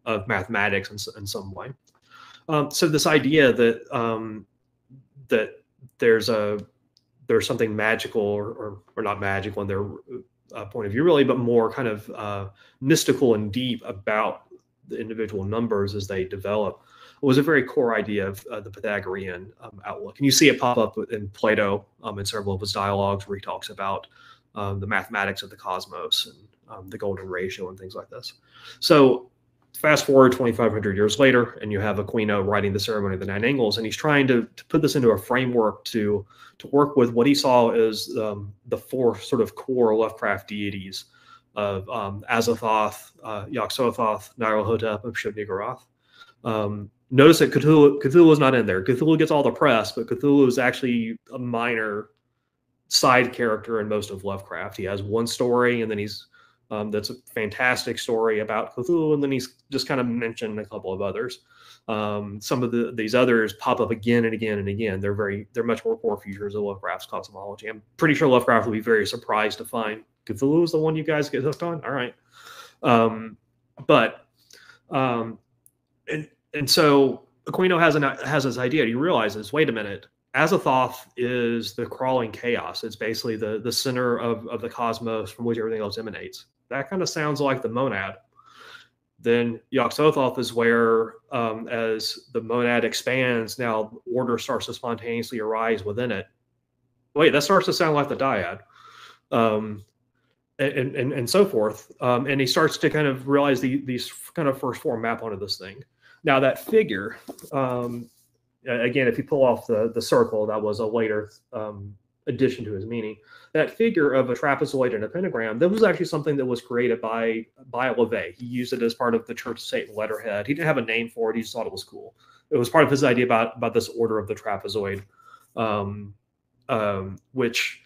of mathematics in, in some way. Um, so this idea that um, that there's a there's something magical or, or, or not magical in their uh, point of view really, but more kind of uh, mystical and deep about the individual numbers as they develop was a very core idea of uh, the Pythagorean um, outlook. And you see it pop up in Plato um, in several of his dialogues where he talks about um, the mathematics of the cosmos and um, the golden ratio and things like this. So fast forward 2,500 years later, and you have Aquino writing the Ceremony of the Nine Angles, and he's trying to, to put this into a framework to, to work with what he saw as um, the four sort of core Lovecraft deities of um, Azathoth, uh, Yog-Sothoth, Nyarlathotep, and Shub-Niggurath. Um, notice that Cthulhu, Cthulhu is not in there. Cthulhu gets all the press, but Cthulhu is actually a minor side character in most of Lovecraft. He has one story, and then he's um, that's a fantastic story about Cthulhu, and then he's just kind of mentioned a couple of others. Um, some of the these others pop up again and again and again. They're very they're much more core features of Lovecraft's cosmology. I'm pretty sure Lovecraft will be very surprised to find Cthulhu is the one you guys get hooked on. All right, um, but um, and and so Aquino has an has this idea. He realizes, wait a minute, Azathoth is the crawling chaos. It's basically the the center of, of the cosmos from which everything else emanates. That kind of sounds like the monad. Then Yog-Sothoth is where, um, as the monad expands, now order starts to spontaneously arise within it. Wait, that starts to sound like the dyad. Um, and, and, and so forth. Um, and he starts to kind of realize the, these kind of first form map onto this thing. Now that figure, um, again, if you pull off the the circle, that was a later um, addition to his meaning. That figure of a trapezoid and a pentagram, that was actually something that was created by by LaVey. He used it as part of the Church of Satan letterhead. He didn't have a name for it. He just thought it was cool. It was part of his idea about about this order of the trapezoid, um, um, which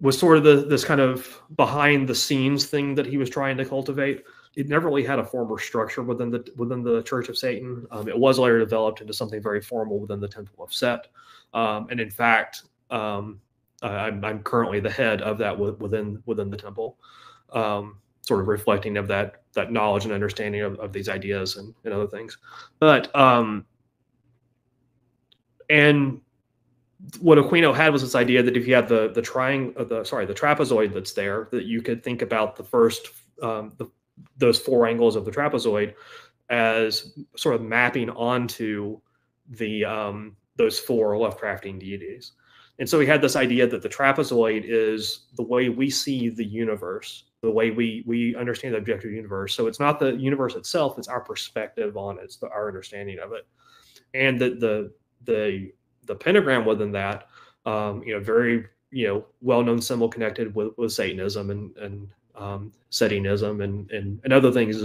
was sort of the, this kind of behind the scenes thing that he was trying to cultivate it never really had a formal structure within the within the Church of Satan. Um, it was later developed into something very formal within the Temple of Set, um, and in fact, um, I'm, I'm, currently the head of that within within the temple, um, sort of reflecting of that that knowledge and understanding of, of these ideas and, and other things. But um, and what Aquino had was this idea that if you had the the triangle, the sorry, the trapezoid that's there, that you could think about the first um, the those four angles of the trapezoid as sort of mapping onto the um, those four Lovecraftian deities. And so we had this idea that the trapezoid is the way we see the universe, the way we we understand the objective universe. So it's not the universe itself; it's our perspective on it, it's the, our understanding of it, and the the the the pentagram within that, um, you know, very you know well known symbol connected with, with Satanism and and um, Setianism and, and, and other things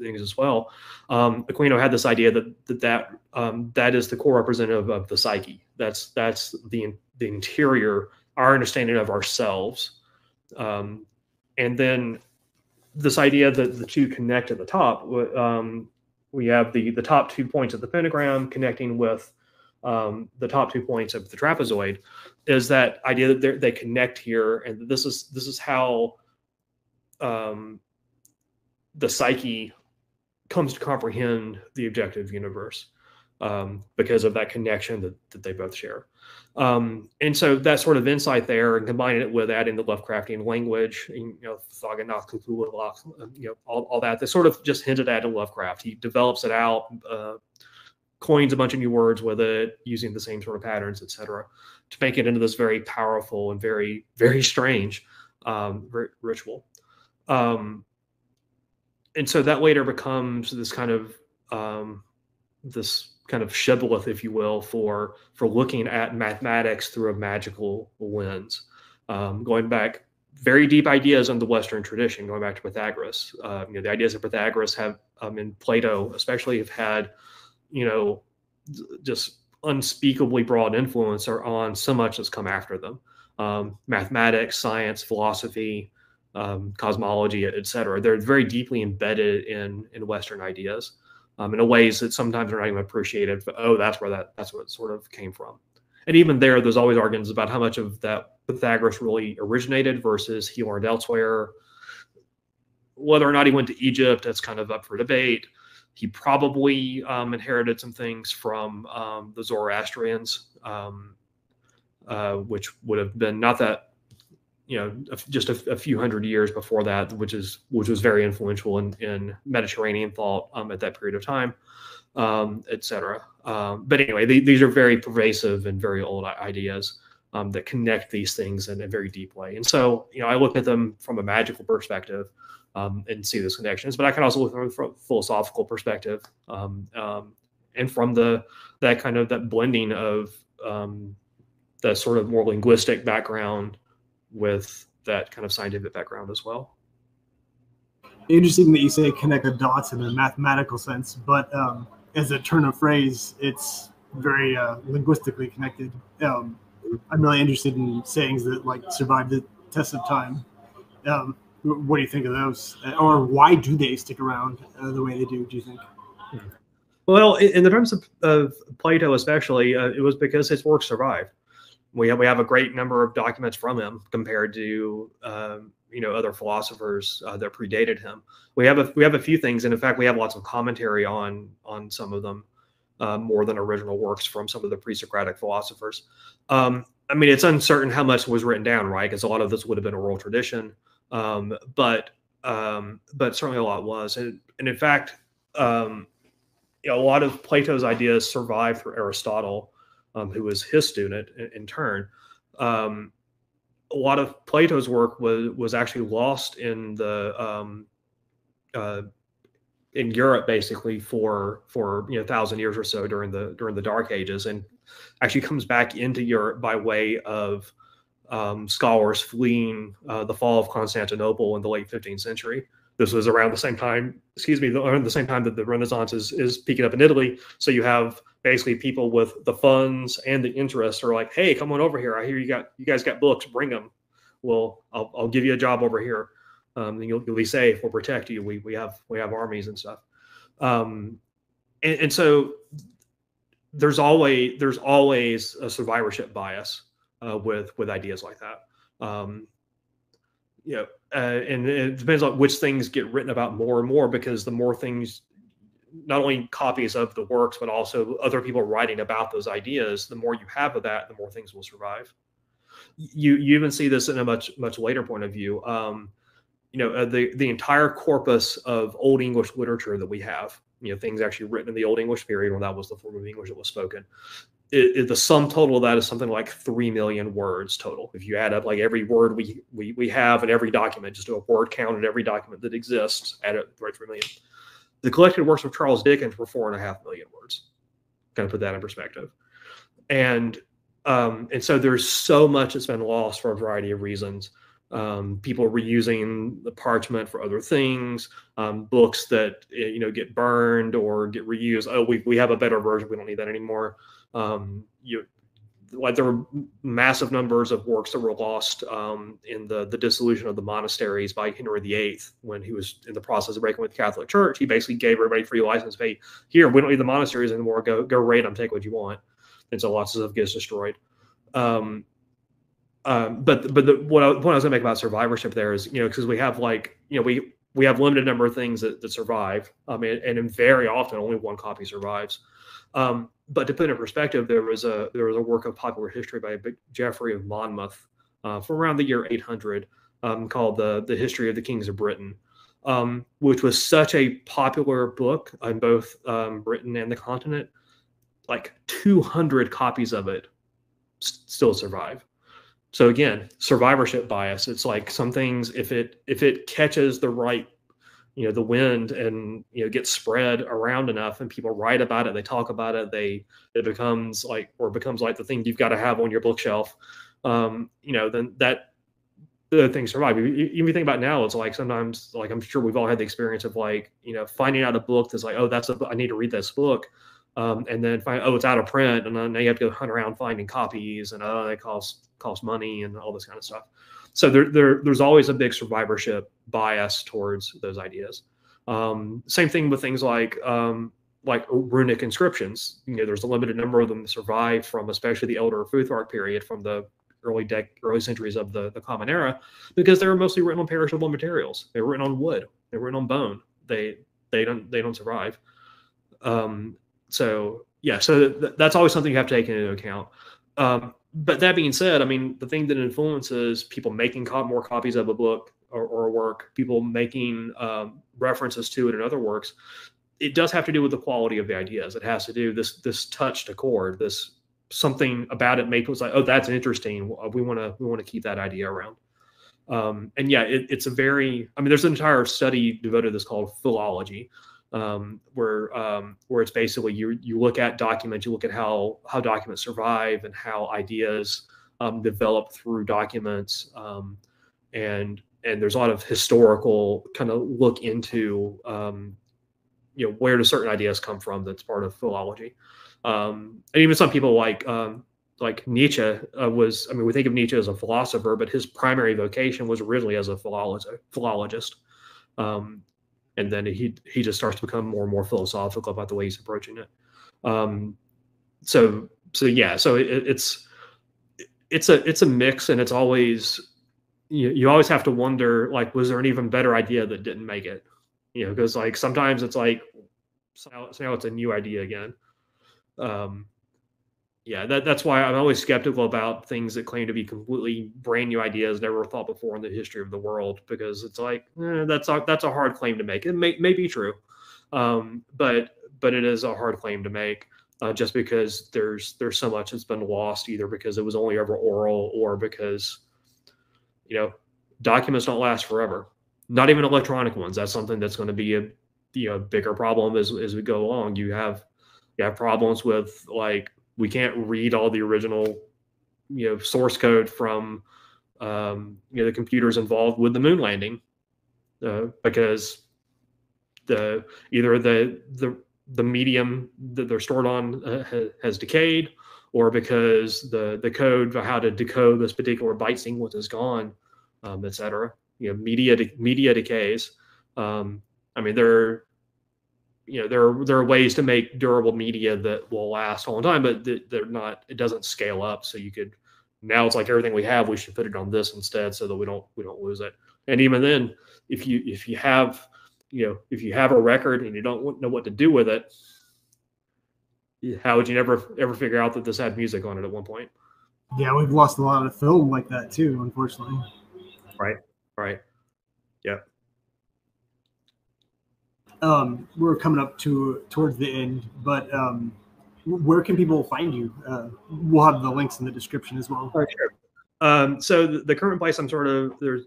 things as well. Um, Aquino had this idea that that that, um, that is the core representative of the psyche. That's that's the the interior, our understanding of ourselves, um, and then this idea that the two connect at the top. Um, we have the the top two points of the pentagram connecting with um, the top two points of the trapezoid. Is that idea that they connect here, and this is this is how um, the psyche comes to comprehend the objective universe um, because of that connection that, that they both share. Um, and so that sort of insight there and combining it with adding the Lovecraftian language, you know, Thaganath, Cthulhu, you know, all, all that, they sort of just hinted at in Lovecraft. He develops it out, uh, coins a bunch of new words with it using the same sort of patterns, etc., to make it into this very powerful and very, very strange um, ritual. Um, and so that later becomes this kind of um, this kind of shibboleth, if you will, for for looking at mathematics through a magical lens. Um, going back very deep ideas on the Western tradition, going back to Pythagoras. Uh, you know, the ideas of Pythagoras have um, in Plato, especially, have had you know, just unspeakably broad influence are on so much that's come after them. Um, mathematics, science, philosophy, um, cosmology, et cetera. They're very deeply embedded in in Western ideas um, in ways that sometimes are not even appreciated. But, oh, that's where that that's what sort of came from. And even there, there's always arguments about how much of that Pythagoras really originated versus he learned elsewhere. Whether or not he went to Egypt, that's kind of up for debate. He probably um, inherited some things from um, the Zoroastrians, um, uh, which would have been not that you know just a, a, few hundred years before that, which is which was very influential in, in Mediterranean thought um, at that period of time, um, etc. Um, but anyway, the, these are very pervasive and very old ideas um, that connect these things in a very deep way. And so, you know, I look at them from a magical perspective um, and see those connections, but I can also look from a philosophical perspective um, and from the that kind of that blending of the sort of more linguistic background with that kind of scientific background as well. Interesting that you say connect the dots in a mathematical sense, but um, as a turn of phrase, it's very uh, linguistically connected. Um, I'm really interested in sayings that like survive the test of time. Um, what do you think of those, or why do they stick around uh, the way they do? Do you think? Well, in the terms of, of Plato, especially, uh, it was because his work survived we have we have a great number of documents from him compared to um, you know other philosophers uh, that predated him. We have a we have a few things, and in fact, we have lots of commentary on on some of them uh, more than original works from some of the pre-Socratic philosophers. Um, I mean, it's uncertain how much was written down, right? Because a lot of this would have been oral tradition, um, but um, but certainly a lot was, and, and in fact, um, you know, a lot of Plato's ideas survived through Aristotle um, who was his student in, in turn. Um, a lot of Plato's work was was actually lost in the um, uh, in Europe basically for for you know thousand years or so during the during the Dark Ages, and actually comes back into Europe by way of um, scholars fleeing uh, the fall of Constantinople in the late 15th century. This was around the same time, excuse me, around the same time that the Renaissance is is peaking up in Italy. So you have basically people with the funds and the interest are like, "Hey, come on over here. I hear you got you guys got books. Bring them. Well, I'll, I'll give you a job over here. Um, and you'll, you'll be safe. We'll protect you. We we have we have armies and stuff. Um, and, and so there's always there's always a survivorship bias uh, with with ideas like that. Um, you know, uh, and it depends on which things get written about more and more because the more things not only copies of the works, but also other people writing about those ideas, the more you have of that, the more things will survive. You you even see this in a much much later point of view. Um, you know, uh, the the entire corpus of Old English literature that we have, you know, things actually written in the Old English period when that was the form of English that was spoken. It, it, the sum total of that is something like three million words total. If you add up like every word we we we have in every document, just do a word count in every document that exists, add it right three million the collected works of Charles Dickens were four and a half million words. Kind of put that in perspective. And um, and so there's so much that's been lost for a variety of reasons. Um, people reusing the parchment for other things, um, books that eh, you know get burned or get reused. Oh, we, we have a better version. We don't need that anymore. Um, you like there were massive numbers of works that were lost um, in the the dissolution of the monasteries by Henry VIII when he was in the process of breaking with the Catholic Church. He basically gave everybody free license. Hey, here we don't need the monasteries anymore. Go go raid them, take what you want. And so lots of stuff gets destroyed. Um, um, but but the, what I, I was going to make about survivorship there is you know because we have like you know we we have limited number of things that, that survive. I mean, and, and very often only one copy survives. Um, but to put in perspective, there was a there was a work of popular history by Geoffrey of Monmouth uh, from around the year 800 um, called the the History of the Kings of Britain, um, which was such a popular book in both um, Britain and the continent. Like 200 copies of it still survive. So again, survivorship bias. It's like some things if it if it catches the right you know the wind and you know gets spread around enough and people write about it they talk about it they it becomes like or becomes like the thing you've got to have on your bookshelf um you know then that the thing survive even you think about now it's like sometimes like i'm sure we've all had the experience of like you know finding out a book that's like oh that's a i need to read this book um, and then find oh it's out of print, and then now you have to go hunt around finding copies, and oh they cost cost money and all this kind of stuff. So there, there there's always a big survivorship bias towards those ideas. Um, same thing with things like um, like runic inscriptions. You know, there's a limited number of them that survive from especially the Elder Futhark period from the early dec- early centuries of the, the Common Era because they were mostly written on perishable materials. They were written on wood. They were written on bone. They they don't they don't survive. Um, so yeah, so th- that's always something you have to take into account. Um, but that being said, I mean, the thing that influences people making co- more copies of a book or, or a work, people making um, references to it in other works, it does have to do with the quality of the ideas. It has to do this this touched a chord, this something about it made people like, oh, that's interesting. We want to we want to keep that idea around. Um, and yeah, it, it's a very. I mean, there's an entire study devoted to this called philology, um, where um, where it's basically you you look at documents, you look at how how documents survive and how ideas um, develop through documents, um, and and there's a lot of historical kind of look into um, you know where do certain ideas come from that's part of philology. Um, and even some people like like Nietzsche uh, was I mean we think of Nietzsche as a philosopher but his primary vocation was originally as a philologist. Um, and then he he just starts to become more and more philosophical about the way he's approaching it. Um, so so yeah so it, it's it's a it's a mix and it's always you, you always have to wonder like was there an even better idea that didn't make it? You know because like sometimes it's like now, so now it's a new idea again. Um yeah that, that's why i'm always skeptical about things that claim to be completely brand new ideas never thought before in the history of the world because it's like eh, that's a that's a hard claim to make it may, may be true um but but it is a hard claim to make uh, just because there's there's so much that's been lost either because it was only ever oral or because you know documents don't last forever not even electronic ones. That's something that's going to be a you know bigger problem as as we go along. You have you have problems with like we can't read all the original you know source code from um, you know the computers involved with the moon landing uh, because the either the the the medium that they're stored on uh, has decayed or because the the code for how to decode this particular byte sequence is gone um, et cetera you know media de- media decays. Um, I mean, there you know there are there are ways to make durable media that will last a long time, but they're not. It doesn't scale up. So you could now it's like everything we have, we should put it on this instead, so that we don't we don't lose it. And even then, if you if you have you know if you have a record and you don't know what to do with it, how would you never ever figure out that this had music on it at one point? Yeah, we've lost a lot of film like that too, unfortunately. Right. Right. Yeah. Um, we're coming up to towards the end, but um, where can people find you? Uh, we'll have the links in the description as well. Sure. Um, so the, the, current place I'm sort of there's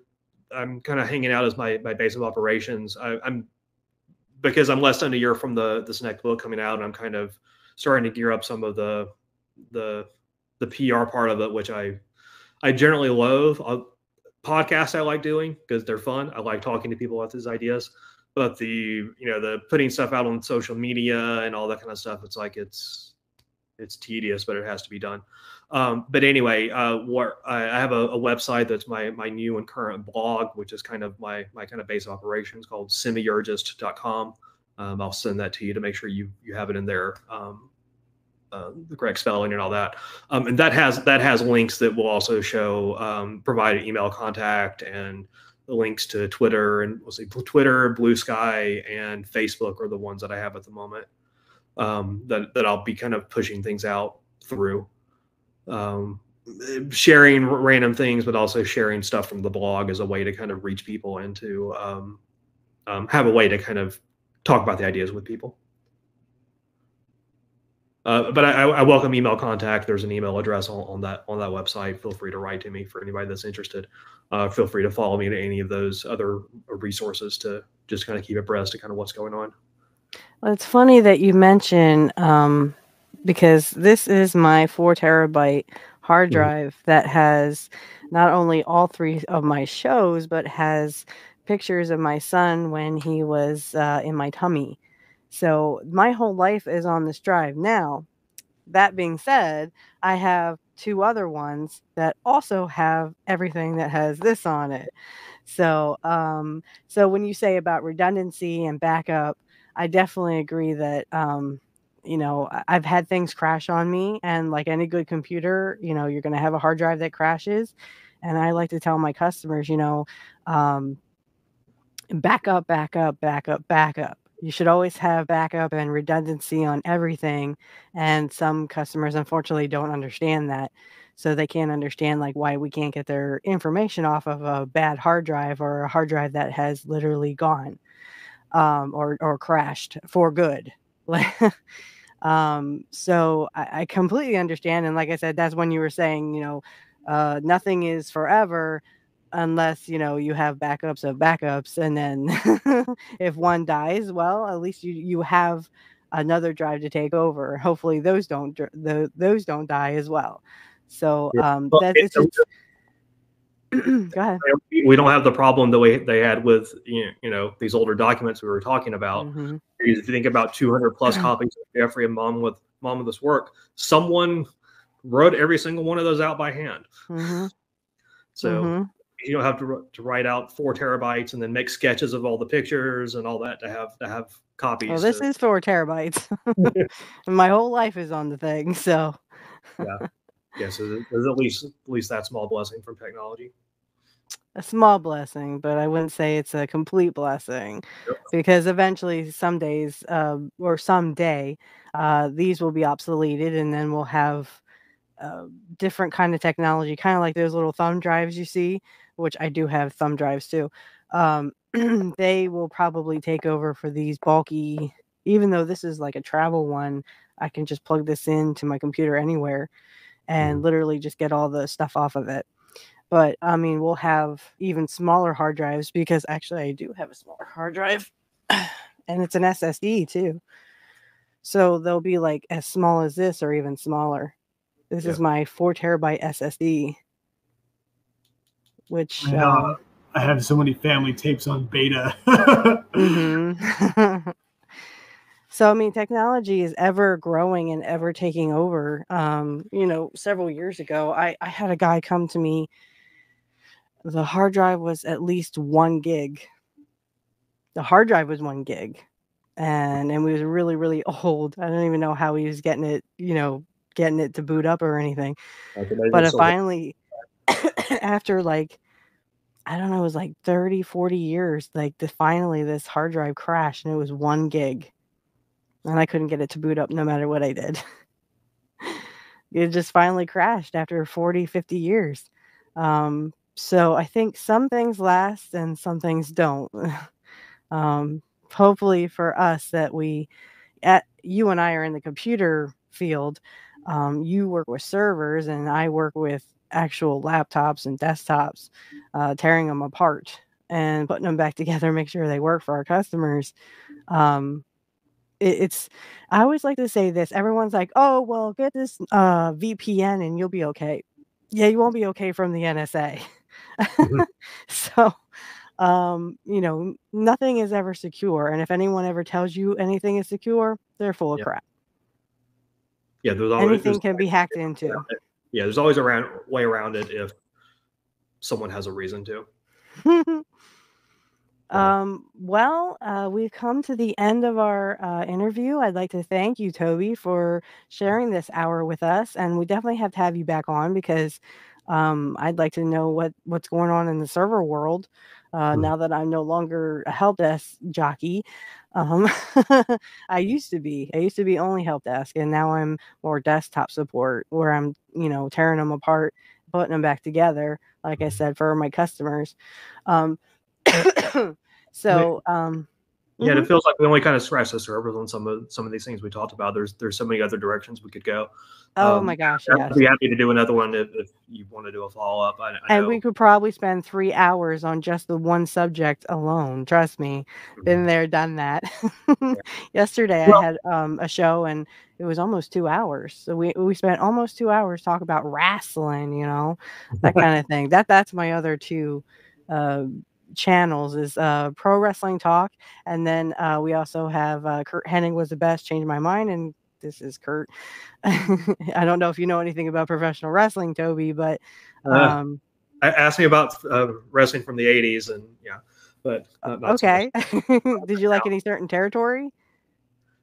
I'm kind of hanging out as my my base of operations. I, am because I'm less than a year from the this next book coming out, and I'm kind of starting to gear up some of the the the PR part of it, which I I generally loathe. I'll, podcasts I like doing because they're fun. I like talking to people about these ideas. But the you know the putting stuff out on social media and all that kind of stuff, it's like it's it's tedious, but it has to be done. Um, but anyway, uh, what I, have a, a, website that's my my new and current blog, which is kind of my my kind of base of operations called semiurgist.com. Um, I'll send that to you to make sure you you have it in there. Um, uh, the correct spelling and all that. Um, and that has that has links that will also show um, provide email contact and links to Twitter and we'll say Twitter, Bluesky, and Facebook are the ones that I have at the moment. Um, that that I'll be kind of pushing things out through, um, sharing random things, but also sharing stuff from the blog as a way to kind of reach people and to um, um, have a way to kind of talk about the ideas with people. Uh, but I, I, welcome email contact. There's an email address on, on, that on that website. Feel free to write to me for anybody that's interested. Uh, feel free to follow me to any of those other resources to just kind of keep abreast of kind of what's going on. Well, it's funny that you mention um, because this is my four terabyte hard mm-hmm. drive mm-hmm. that has not only all three of my shows, but has pictures of my son when he was uh, in my tummy So my whole life is on this drive. Now, that being said, I have two other ones that also have everything that has this on it. So, um, so when you say about redundancy and backup, I definitely agree that, um, you know, I've had things crash on me, and like any good computer, you know, you're going to have a hard drive that crashes. And I like to tell my customers, you know, um, backup, backup, backup, backup. You should always have backup and redundancy on everything. And some customers, unfortunately, don't understand that. So they can't understand like why we can't get their information off of a bad hard drive or a hard drive that has literally gone um, or or crashed for good. <laughs> um, so I, I completely understand. And like I said, that's when you were saying, you know, uh, nothing is forever unless you know you have backups of backups and then <laughs> if one dies well at least you you have another drive to take over. Hopefully those don't the, those don't die as well. So um well, that, it's just, <clears throat> go ahead. We don't have the problem that we they had with you know these older documents we were talking about. Mm-hmm. if you think about 200 plus <clears throat> copies of jeffrey and mom with mom of this work someone wrote every single one of those out by hand. Mm-hmm. so mm-hmm you don't have to, to write out four terabytes and then make sketches of all the pictures and all that to have to have copies. Well, this to... is four terabytes. <laughs> My whole life is on the thing, so yeah, yeah. So there's at least at least that small blessing from technology. A small blessing, but I wouldn't say it's a complete blessing, yep. because eventually, some days uh, or someday, uh, these will be obsoleted, and then we'll have uh, different kind of technology, kind of like those little thumb drives you see, which I do have thumb drives too. Um, <clears throat> they will probably take over for these bulky. Even though this is like a travel one, I can just plug this into my computer anywhere, and mm-hmm. literally just get all the stuff off of it. But I mean, we'll have even smaller hard drives because actually I do have a smaller hard drive, <clears throat> and it's an SSD too. So they'll be like as small as this or even smaller. This yeah. is my four terabyte SSD, which I, uh, um, I have so many family tapes on beta. mm-hmm. <laughs> <laughs> so I mean, technology is ever growing and ever taking over. Um, you know, several years ago, I, I had a guy come to me. The hard drive was at least one gig. The hard drive was one gig and and we was really really <laughs> old. I don't even know how he was getting it, you know, getting it to boot up or anything. But it finally, <coughs> after like, I don't know, it was like 30, 40 years, like the finally this hard drive crashed and it was one gig. And I couldn't get it to boot up no matter what I did. <laughs> it just finally crashed after 40, 50 years. Um, so I think some things last and some things don't. <laughs> um, hopefully for us that we, at you and I are in the computer field, um, you work with servers and I work with actual laptops and desktops, uh, tearing them apart and putting them back together, <laughs> make sure they work for our customers. Um, it, it's, I always like to say this. Everyone's like, "Oh, well, get this uh, VPN and you'll be okay." Yeah, you won't be okay from the NSA. Mm-hmm. <laughs> so, um, you know, nothing is ever secure, and if anyone ever tells you anything is secure, they're full of crap yeah, there's always anything there's, can be hacked into. <laughs> Yeah, there's always a around, way around it if someone has a reason to. <laughs> um, well, uh, we've come to the end of our uh, interview. I'd like to thank you, Toby, for sharing this hour with us, and we definitely have to have you back on because um, I'd like to know what what's going on in the server world uh, mm. now that I'm no longer a help desk jockey. Um, <laughs> I used to be. I used to be only help desk, and now I'm more desktop support, where I'm, you know, tearing them apart, putting them back together. Like I said, for my customers. Um, <coughs> <coughs> so, um, yeah, mm-hmm. it feels like we only kind of scratched the surface on some of some of these things we talked about. There's there's so many other directions we could go. Oh um, my gosh! I'd be happy to do another one if, if you want to do a follow up. I, I and we could probably spend three hours on just the one subject alone. Trust me, mm-hmm. been there, done that. yeah. <laughs> Yesterday well, I had um, a show and it was almost two hours. So we we spent almost two hours talking about wrestling. You know, that <laughs> kind of thing. That that's my other two. Uh, channels is uh, Pro Wrestling Talk, and then uh, we also have uh, Curt Hennig was the best. Changed my mind, and this is Kurt. <laughs> I don't know if you know anything about professional wrestling, Toby, but Uh, um, ask me about uh, wrestling from the '80s, and yeah, but not so okay. <laughs> Did you like any certain territory?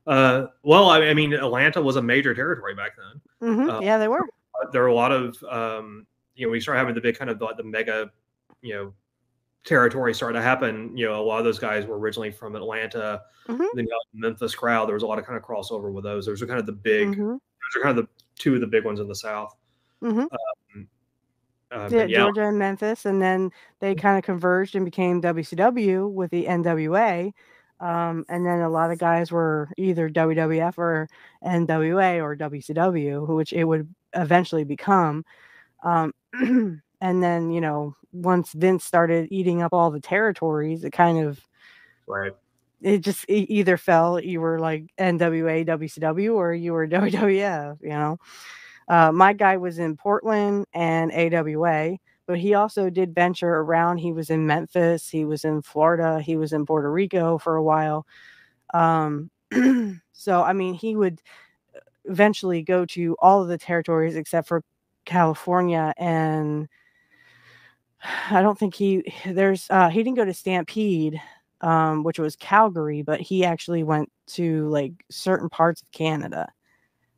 Uh, well, I, I mean, Atlanta was a major territory back then. hmm Uh, yeah, they were. Uh, There were a lot of, um, you know, we started having the big kind of like the mega, you know, territory started to happen. You know, a lot of those guys were originally from Atlanta. Mhm. Then you got the Memphis crowd. There was a lot of kind of crossover with those. Those are kind of the big. hmm Those are kind of the two of the big ones in the South. hmm Um, Yeah, yeah, Georgia and Memphis, and then they kind of converged and became WCW with the NWA. Um, and then a lot of guys were either WWF or NWA or WCW, which it would eventually become. Um, <clears throat> and then, you know, once Vince started eating up all the territories, it kind of right. it just e- either fell you were like NWA, WCW, or you were <laughs> WWF. You know, uh, my guy was in Portland and AWA, but he also did venture around. He was in Memphis, he was in Florida, he was in Puerto Rico for a while. Um, <clears throat> so I mean, he would eventually go to all of the territories except for California and. I don't think he there's uh he didn't go to Stampede um, which was Calgary, but he actually went to like certain parts of Canada,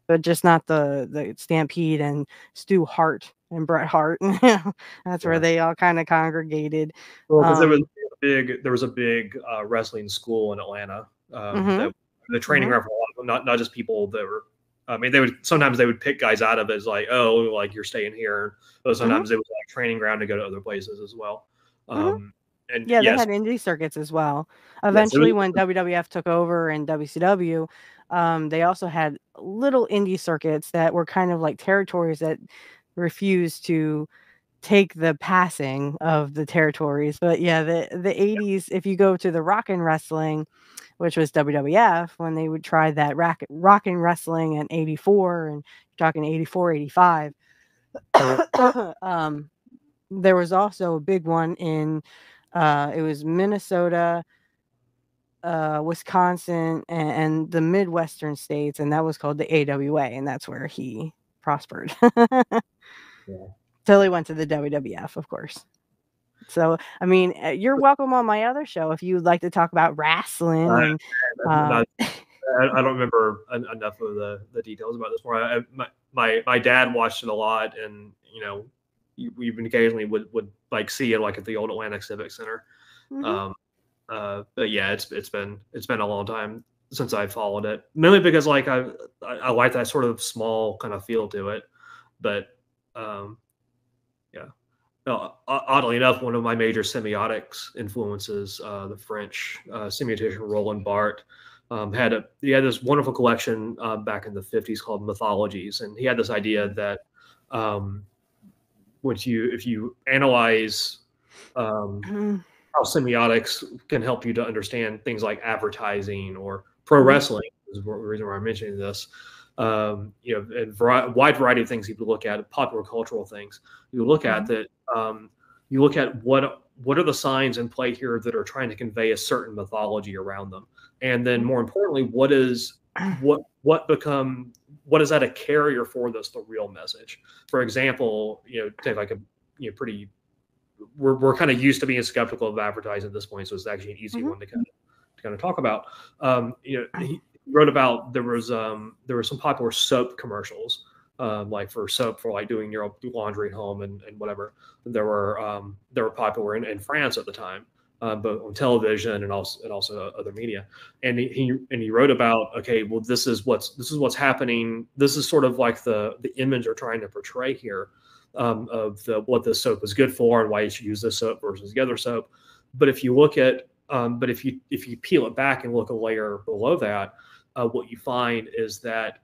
but just not the the Stampede and Stu Hart and Bret Hart. <laughs> That's where they all kind of congregated. Well, because there was Um, a big, there was a big uh, wrestling school in Atlanta. Um, Mhm. that, the training Mhm. ground for a lot of them, not not just people that were. I mean, they would sometimes they would pick guys out of it as like, oh, like you're staying here. But sometimes it was like training ground to go to other places as well. Mhm. Um, and Yeah, they had indie circuits as well. Eventually, was- when <laughs> WWF took over and WCW, um, they also had little indie circuits that were kind of like territories that refused to take the passing of the territories. But yeah, the the 80s, if you go to the rock and wrestling, which was WWF, when they would try that rock, rock and wrestling in 84 and you're talking 84, 85, <coughs> um, there was also a big one in uh, it was Minnesota, uh, Wisconsin, and, and the Midwestern states, and that was called the AWA, and that's where he prospered. <laughs> Till he went to the WWF, of course. So, I mean, uh, you're welcome on my other show if you'd like to talk about wrestling. Uh, and, I'm uh, not- I, I don't remember en- enough of the, the details about this. More, I, I- my, my my dad watched it a lot, and you know, we occasionally would would like see it like at the old Atlanta Civic Center. mhm. Um, uh, but yeah, it's it's been it's been a long time since I followed it. Mainly because like I I, I like that sort of small kind of feel to it. But um, oddly enough, one of my major semiotics influences, uh, the French uh, semiotician Roland Barthes, um, had a he had this wonderful collection uh, back in the fifties called Mythologies, and he had this idea that um, once you if you analyze um, Mm, how semiotics can help you to understand things like advertising or pro wrestling is the reason why I'm mentioning this. Um, you know, a vari- wide variety of things you could look at, popular cultural things. You look at that. Um, you look at what what are the signs in play here that are trying to convey a certain mythology around them, and then more importantly, what is what what become what is that a carrier for this the real message? For example, you know, take like a you know pretty we're, we're kind of used to being skeptical of advertising at this point, so it's actually an easy Mhm. one to kind of to kind of talk about. Um, you know, he wrote about there was um, there were some popular soap commercials, um, like for soap for like doing your laundry at home and, and whatever. There were um, they were popular in, in France at the time, uh, both on television and also and also other media. And he, he and he wrote about okay, well this is what's this is what's happening. This is sort of like the the image they're trying to portray here um, of the, what this soap is good for and why you should use this soap versus the other soap. But if you look at, um, but if you if you peel it back and look a layer below that, uh, what you find is that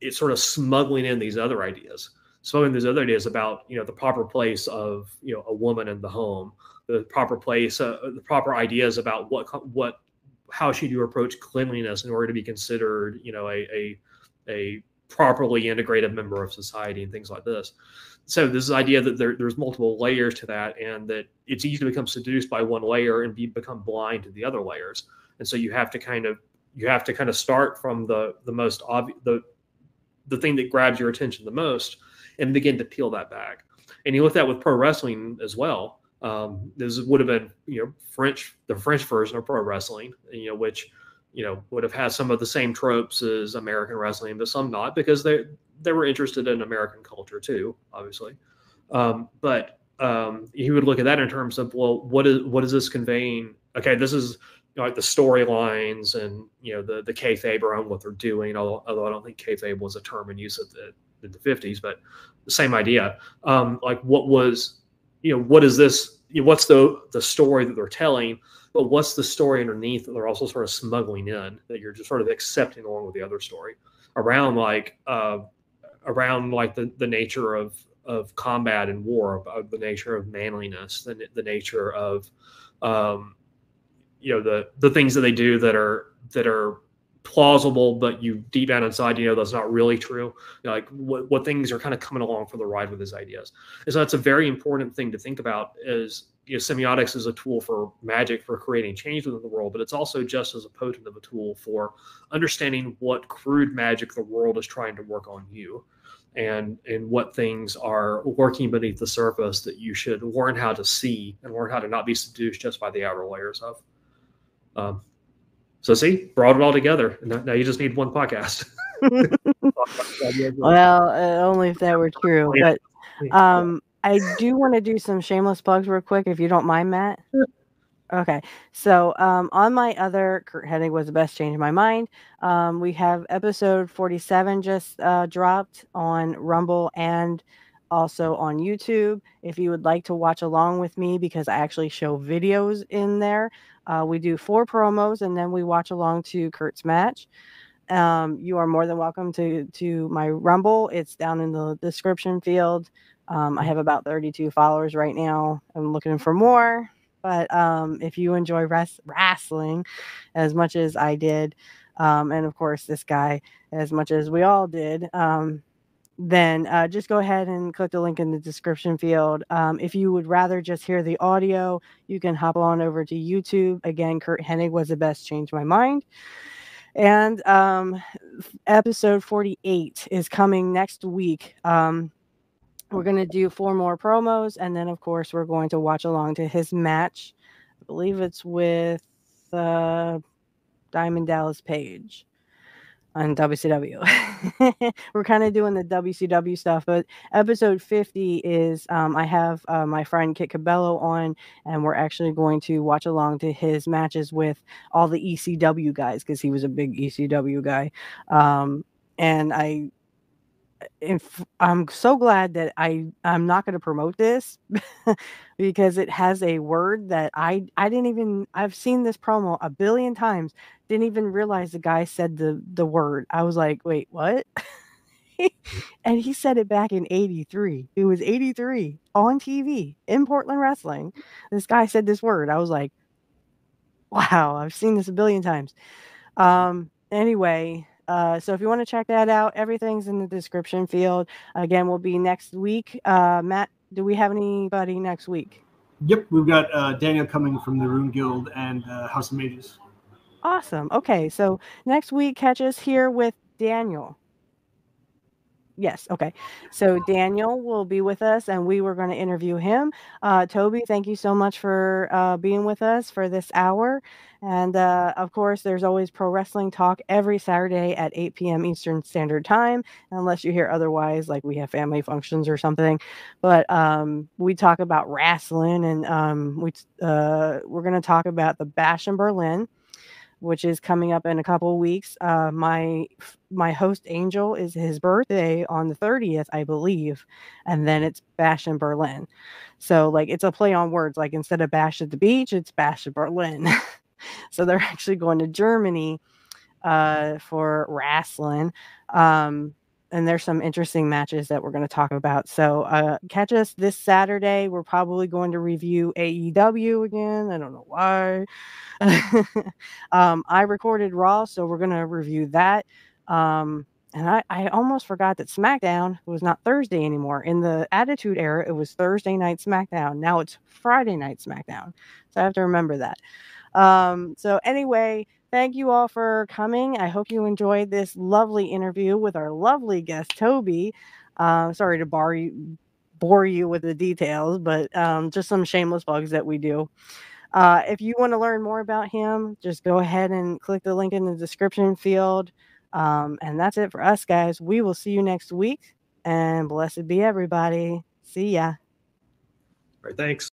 it's sort of smuggling in these other ideas, smuggling these other ideas about you know the proper place of you know a woman in the home, the proper place, uh, the proper ideas about what what how should you approach cleanliness in order to be considered you know a a a properly integrated member of society and things like this. So this idea that there, there's multiple layers to that, and that it's easy to become seduced by one layer and be become blind to the other layers. And so you have to kind of you have to kind of start from the the most obvious the the thing that grabs your attention the most and begin to peel that back. And you look at that with pro wrestling as well. Um, this would have been you know French the French version of pro wrestling, you know, which you know would have had some of the same tropes as American wrestling, but some not because they they were interested in American culture too, obviously. Um, but um, he would look at that in terms of well, what is what is this conveying? Okay, this is you know, like the storylines and you know the the kayfabe around what they're doing. Although, although I don't think kayfabe was a term in use at the in the fifties, but the same idea. Um, like what was you know what is this? You know, what's the the story that they're telling? but what's the story underneath that they're also sort of smuggling in that you're just sort of accepting along with the other story around like uh, around like the, the nature of of combat and war of, the nature of manliness the, the nature of um, you know the the things that they do that are that are plausible, but you deep down inside, you know that's not really true. You know, like what, what things are kind of coming along for the ride with his ideas. And so that's a very important thing to think about is you know, semiotics is a tool for magic for creating change within the world, but it's also just as a potent of a tool for understanding what crude magic the world is trying to work on you and and what things are working beneath the surface that you should learn how to see and learn how to not be seduced just by the outer layers of. Um, so see, brought it all together. Now you just need one podcast. <laughs> well, uh, only if that were true. But um, I do want to do some shameless plugs real quick, if you don't mind, Matt. Okay, so um, on my other Curt Hennig was the best change in my mind. Um, we have episode 47 just uh, dropped on Rumble and also on YouTube. If you would like to watch along with me, because I actually show videos in there, uh, we do four promos and then we watch along to Curt's match. Um, you are more than welcome to to my Rumble. It's down in the description field. Um, I have about 32 followers right now. I'm looking for more. But um, if you enjoy res- wrestling as much as I did, um, and of course this guy as much as we all did, um, then uh, just go ahead and click the link in the description field. Um, if you would rather just hear the audio, you can hop on over to YouTube. Again, Curt Hennig was the best, change my mind. And um, episode 48 is coming next week. Um, we're going to do four more promos. And then, of course, we're going to watch along to his match. I believe it's with uh, Diamond Dallas Page on WCW. <laughs> We're kind of doing the WCW stuff, but episode 50 is um, I have uh, my friend Kit Cabello on, and we're actually going to watch along to his matches with all the ECW guys because he was a big ECW guy. Um, and I if I'm so glad that I I'm not going to promote this <laughs> because it has a word that I I didn't even I've seen this promo a billion times didn't even realize the guy said the the word. I was like wait what? <laughs> And he said it back in 83 it was 83 on TV in Portland wrestling. This guy said this word. I was like wow I've seen this a billion times. Um anyway uh, so if you want to check that out, everything's in the description field. Again, we'll be next week. Uh, Matt, do we have anybody next week? Yep, we've got uh, Daniel coming from the Rune Guild and uh, House of Mages. Awesome. Okay, so next week, catch us here with Daniel. Yes. Okay. So Daniel will be with us, and we were going to interview him. Uh, Toby, thank you so much for uh, being with us for this hour. And uh, of course, there's always pro wrestling talk every Saturday at 8 p.m. Eastern Standard Time, unless you hear otherwise, like we have family functions or something. But um, we talk about wrestling, and um, we uh, we're going to talk about the Bash in Berlin which is coming up in a couple of weeks. Uh, my my host Angel is his birthday on the 30th, I believe, and then it's Bash in Berlin. So like it's a play on words. Like instead of Bash at the beach, it's Bash in Berlin. <laughs> so they're <laughs> actually going to Germany uh, for wrestling. Um, and there's some interesting matches that we're going to talk about. So uh, catch us this Saturday. We're probably going to review AEW again. I don't know why. <laughs> um, I recorded Raw, so we're going to review that. Um, and I, I almost forgot that SmackDown was not Thursday anymore. In the Attitude Era, it was Thursday night SmackDown. Now it's Friday night SmackDown. So I have to remember that. Um, so anyway, thank you all for coming. I hope you enjoyed this lovely interview with our lovely guest Toby. Uh, sorry to bore you, bore you with the details, but um, just some shameless plugs that we do. Uh, if you want to learn more about him, just go ahead and click the link in the description field. Um, and that's it for us, guys. We will see you next week. And blessed be everybody. See ya. All right. Thanks.